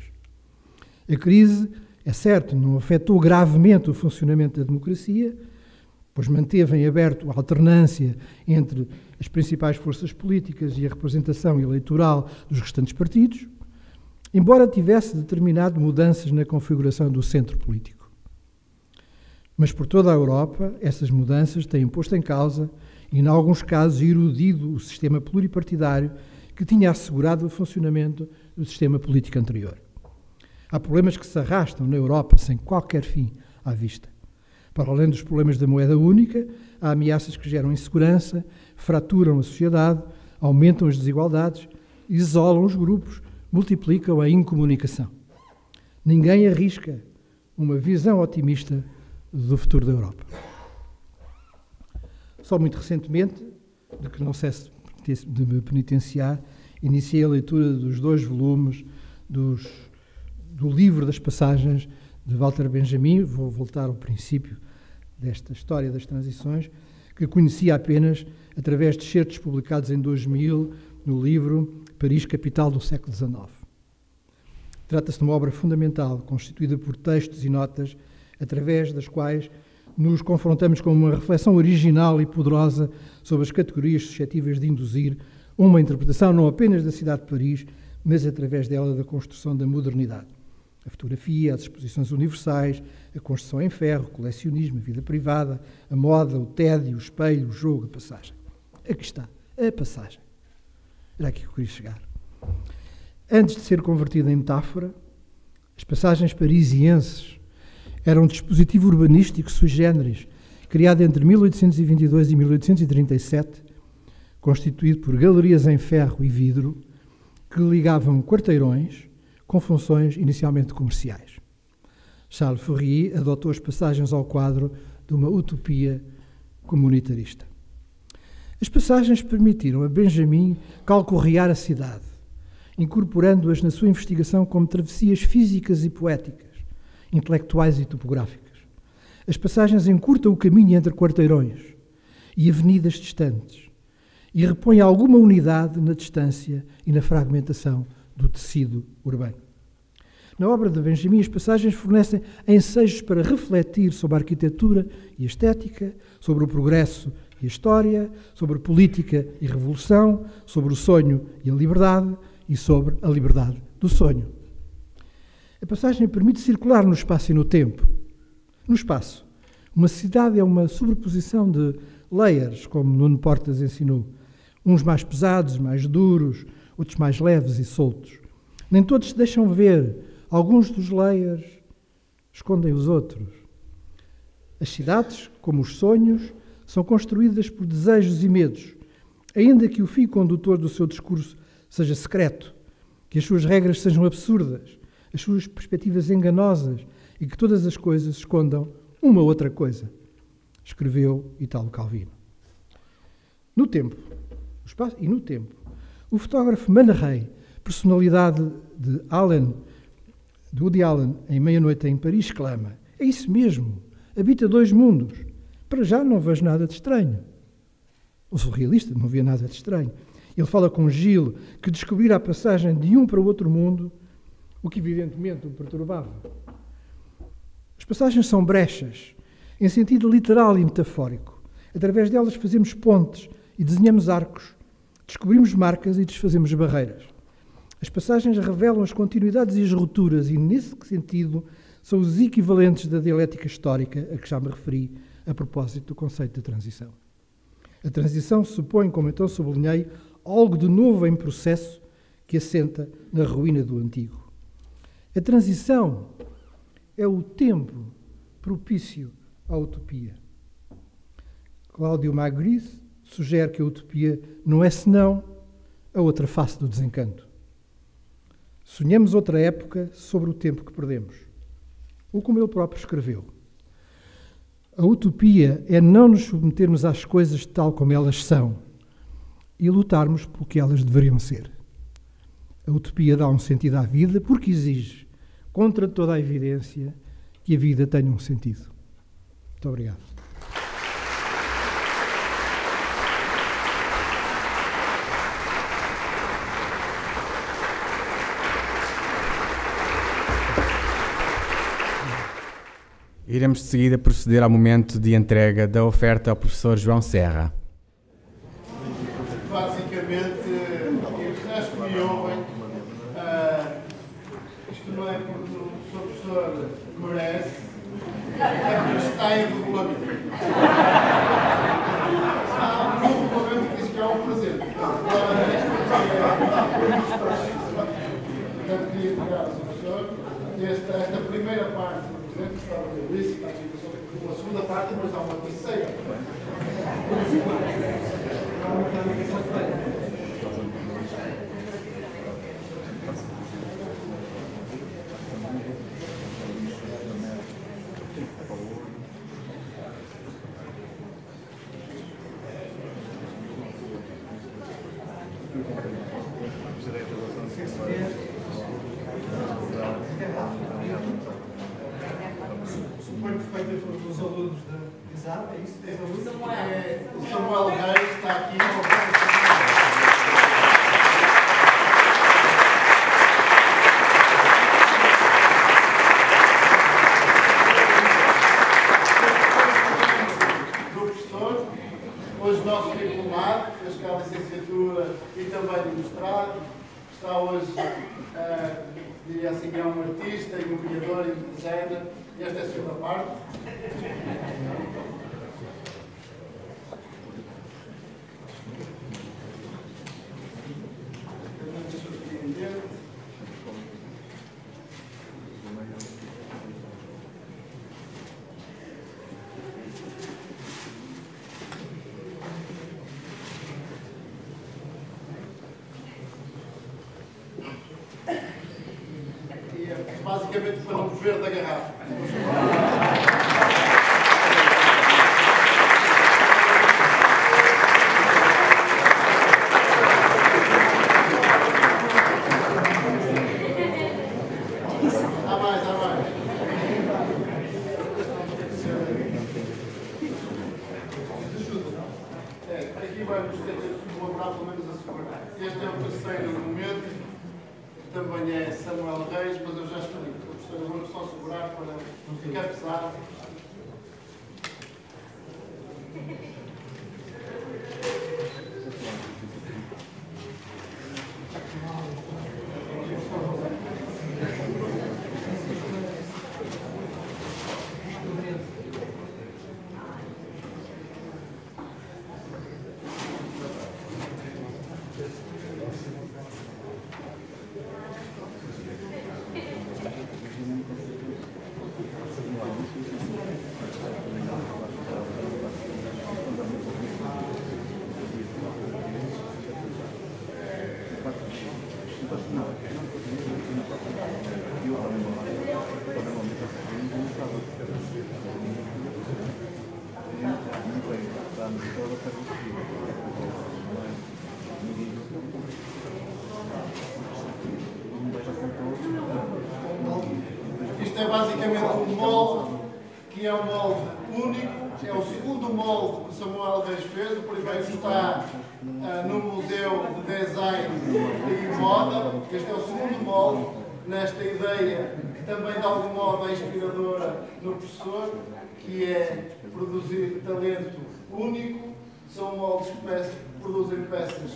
Speaker 5: A crise, é certo, não afetou gravemente o funcionamento da democracia, pois manteve em aberto a alternância entre as principais forças políticas e a representação eleitoral dos restantes partidos, embora tivesse determinado mudanças na configuração do centro político. Mas por toda a Europa, essas mudanças têm posto em causa e, em alguns casos, erudido o sistema pluripartidário que tinha assegurado o funcionamento do sistema político anterior. Há problemas que se arrastam na Europa sem qualquer fim à vista. Para além dos problemas da moeda única, há ameaças que geram insegurança, fraturam a sociedade, aumentam as desigualdades, isolam os grupos, multiplicam a incomunicação. Ninguém arrisca uma visão otimista do futuro da Europa. Só muito recentemente, de que não cesse de me penitenciar, iniciei a leitura dos dois volumes dos, do livro das passagens de Walter Benjamin. Vou voltar ao princípio desta história das transições, que conhecia apenas através de certos publicados em 2000 no livro Paris, Capital do Século XIX. Trata-se de uma obra fundamental, constituída por textos e notas, através das quais nos confrontamos com uma reflexão original e poderosa sobre as categorias suscetíveis de induzir uma interpretação não apenas da cidade de Paris, mas através dela da construção da modernidade. A fotografia, as exposições universais, a construção em ferro, o colecionismo, a vida privada, a moda, o tédio, o espelho, o jogo, a passagem. Aqui está, a passagem. Era aqui que eu queria chegar. Antes de ser convertida em metáfora, as passagens parisienses era um dispositivo urbanístico sui generis, criado entre 1822 e 1837, constituído por galerias em ferro e vidro que ligavam quarteirões com funções inicialmente comerciais. Charles Fourier adotou as passagens ao quadro de uma utopia comunitarista. As passagens permitiram a Benjamin calcorrear a cidade, incorporando-as na sua investigação como travessias físicas e poéticas, intelectuais e topográficas. As passagens encurtam o caminho entre quarteirões e avenidas distantes e repõem alguma unidade na distância e na fragmentação do tecido urbano. Na obra de Benjamin, as passagens fornecem ensejos para refletir sobre a arquitetura e a estética, sobre o progresso e a história, sobre política e revolução, sobre o sonho e a liberdade e sobre a liberdade do sonho. A passagem permite circular no espaço e no tempo. No espaço, uma cidade é uma sobreposição de layers, como Nuno Portas ensinou, uns mais pesados, mais duros, outros mais leves e soltos. Nem todos se deixam ver. Alguns dos layers escondem os outros. As cidades, como os sonhos, são construídas por desejos e medos, ainda que o fio condutor do seu discurso seja secreto, que as suas regras sejam absurdas, as suas perspectivas enganosas e que todas as coisas escondam uma outra coisa, escreveu Italo Calvino. No tempo, espaço, e no tempo, o fotógrafo Man Ray, personalidade de Allen, de Woody Allen, em Meia-Noite em Paris, exclama: É isso mesmo, habita dois mundos. Para já não vejo nada de estranho. O surrealista não via nada de estranho. Ele fala com Gil que descobrira a passagem de um para o outro mundo, o que evidentemente o perturbava. As passagens são brechas, em sentido literal e metafórico. Através delas fazemos pontes e desenhamos arcos, descobrimos marcas e desfazemos barreiras. As passagens revelam as continuidades e as rupturas, e nesse sentido são os equivalentes da dialética histórica a que já me referi a propósito do conceito de transição. A transição supõe, como então sublinhei, algo de novo em processo que assenta na ruína do antigo. A transição é o tempo propício à utopia. Cláudio Magris sugere que a utopia não é senão a outra face do desencanto. Sonhamos outra época sobre o tempo que perdemos. Ou como ele próprio escreveu. A utopia é não nos submetermos às coisas tal como elas são e lutarmos pelo que elas deveriam ser. A utopia dá um sentido à vida porque exige, contra toda a evidência, que a vida tenha um sentido. Muito obrigado.
Speaker 1: Iremos de seguida proceder ao momento de entrega da oferta ao professor João Serra.
Speaker 2: Basicamente, acho que me ouvem, uh, isto não é porque o professor merece, é porque está em regulamento. Há um regulamento que diz que é um presente. Portanto, queria entregar ao professor esta, esta primeira parte exemplo, estava a isso, está aqui uma segunda parte, mas há uma terceira. Basicamente para não beber da garrafa. Molde que é um molde único, é o segundo molde que Samuel Reis fez, o primeiro está uh, no Museu de Design e Moda, este é o segundo molde, nesta ideia que também de algum modo é inspiradora no professor, que é produzir talento único, são moldes que produzem peças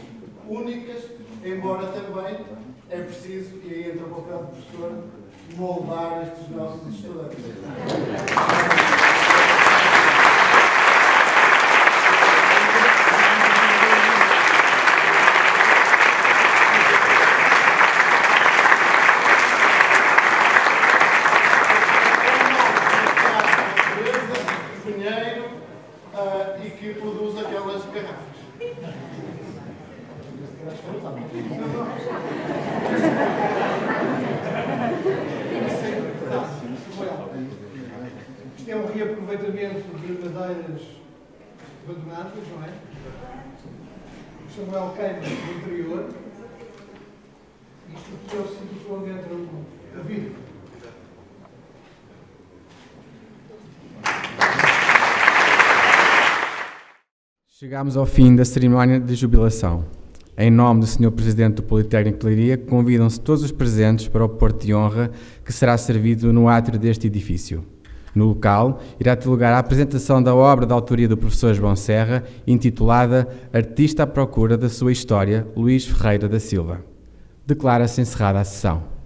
Speaker 2: únicas, embora também é preciso, e aí entra o papel do professor, moldar estes nossos estudantes.
Speaker 6: Samuel queima no interior, isto que ele simplesmente entra a vida.
Speaker 1: Chegamos ao fim da cerimónia de jubilação. Em nome do Sr. Presidente do Politécnico de Leiria, convidam-se todos os presentes para o porto de honra que será servido no átrio deste edifício. No local, irá ter lugar a apresentação da obra da autoria do professor João Serra, intitulada Artista à Procura da Sua História, Luís Ferreira da Silva. Declara-se encerrada a sessão.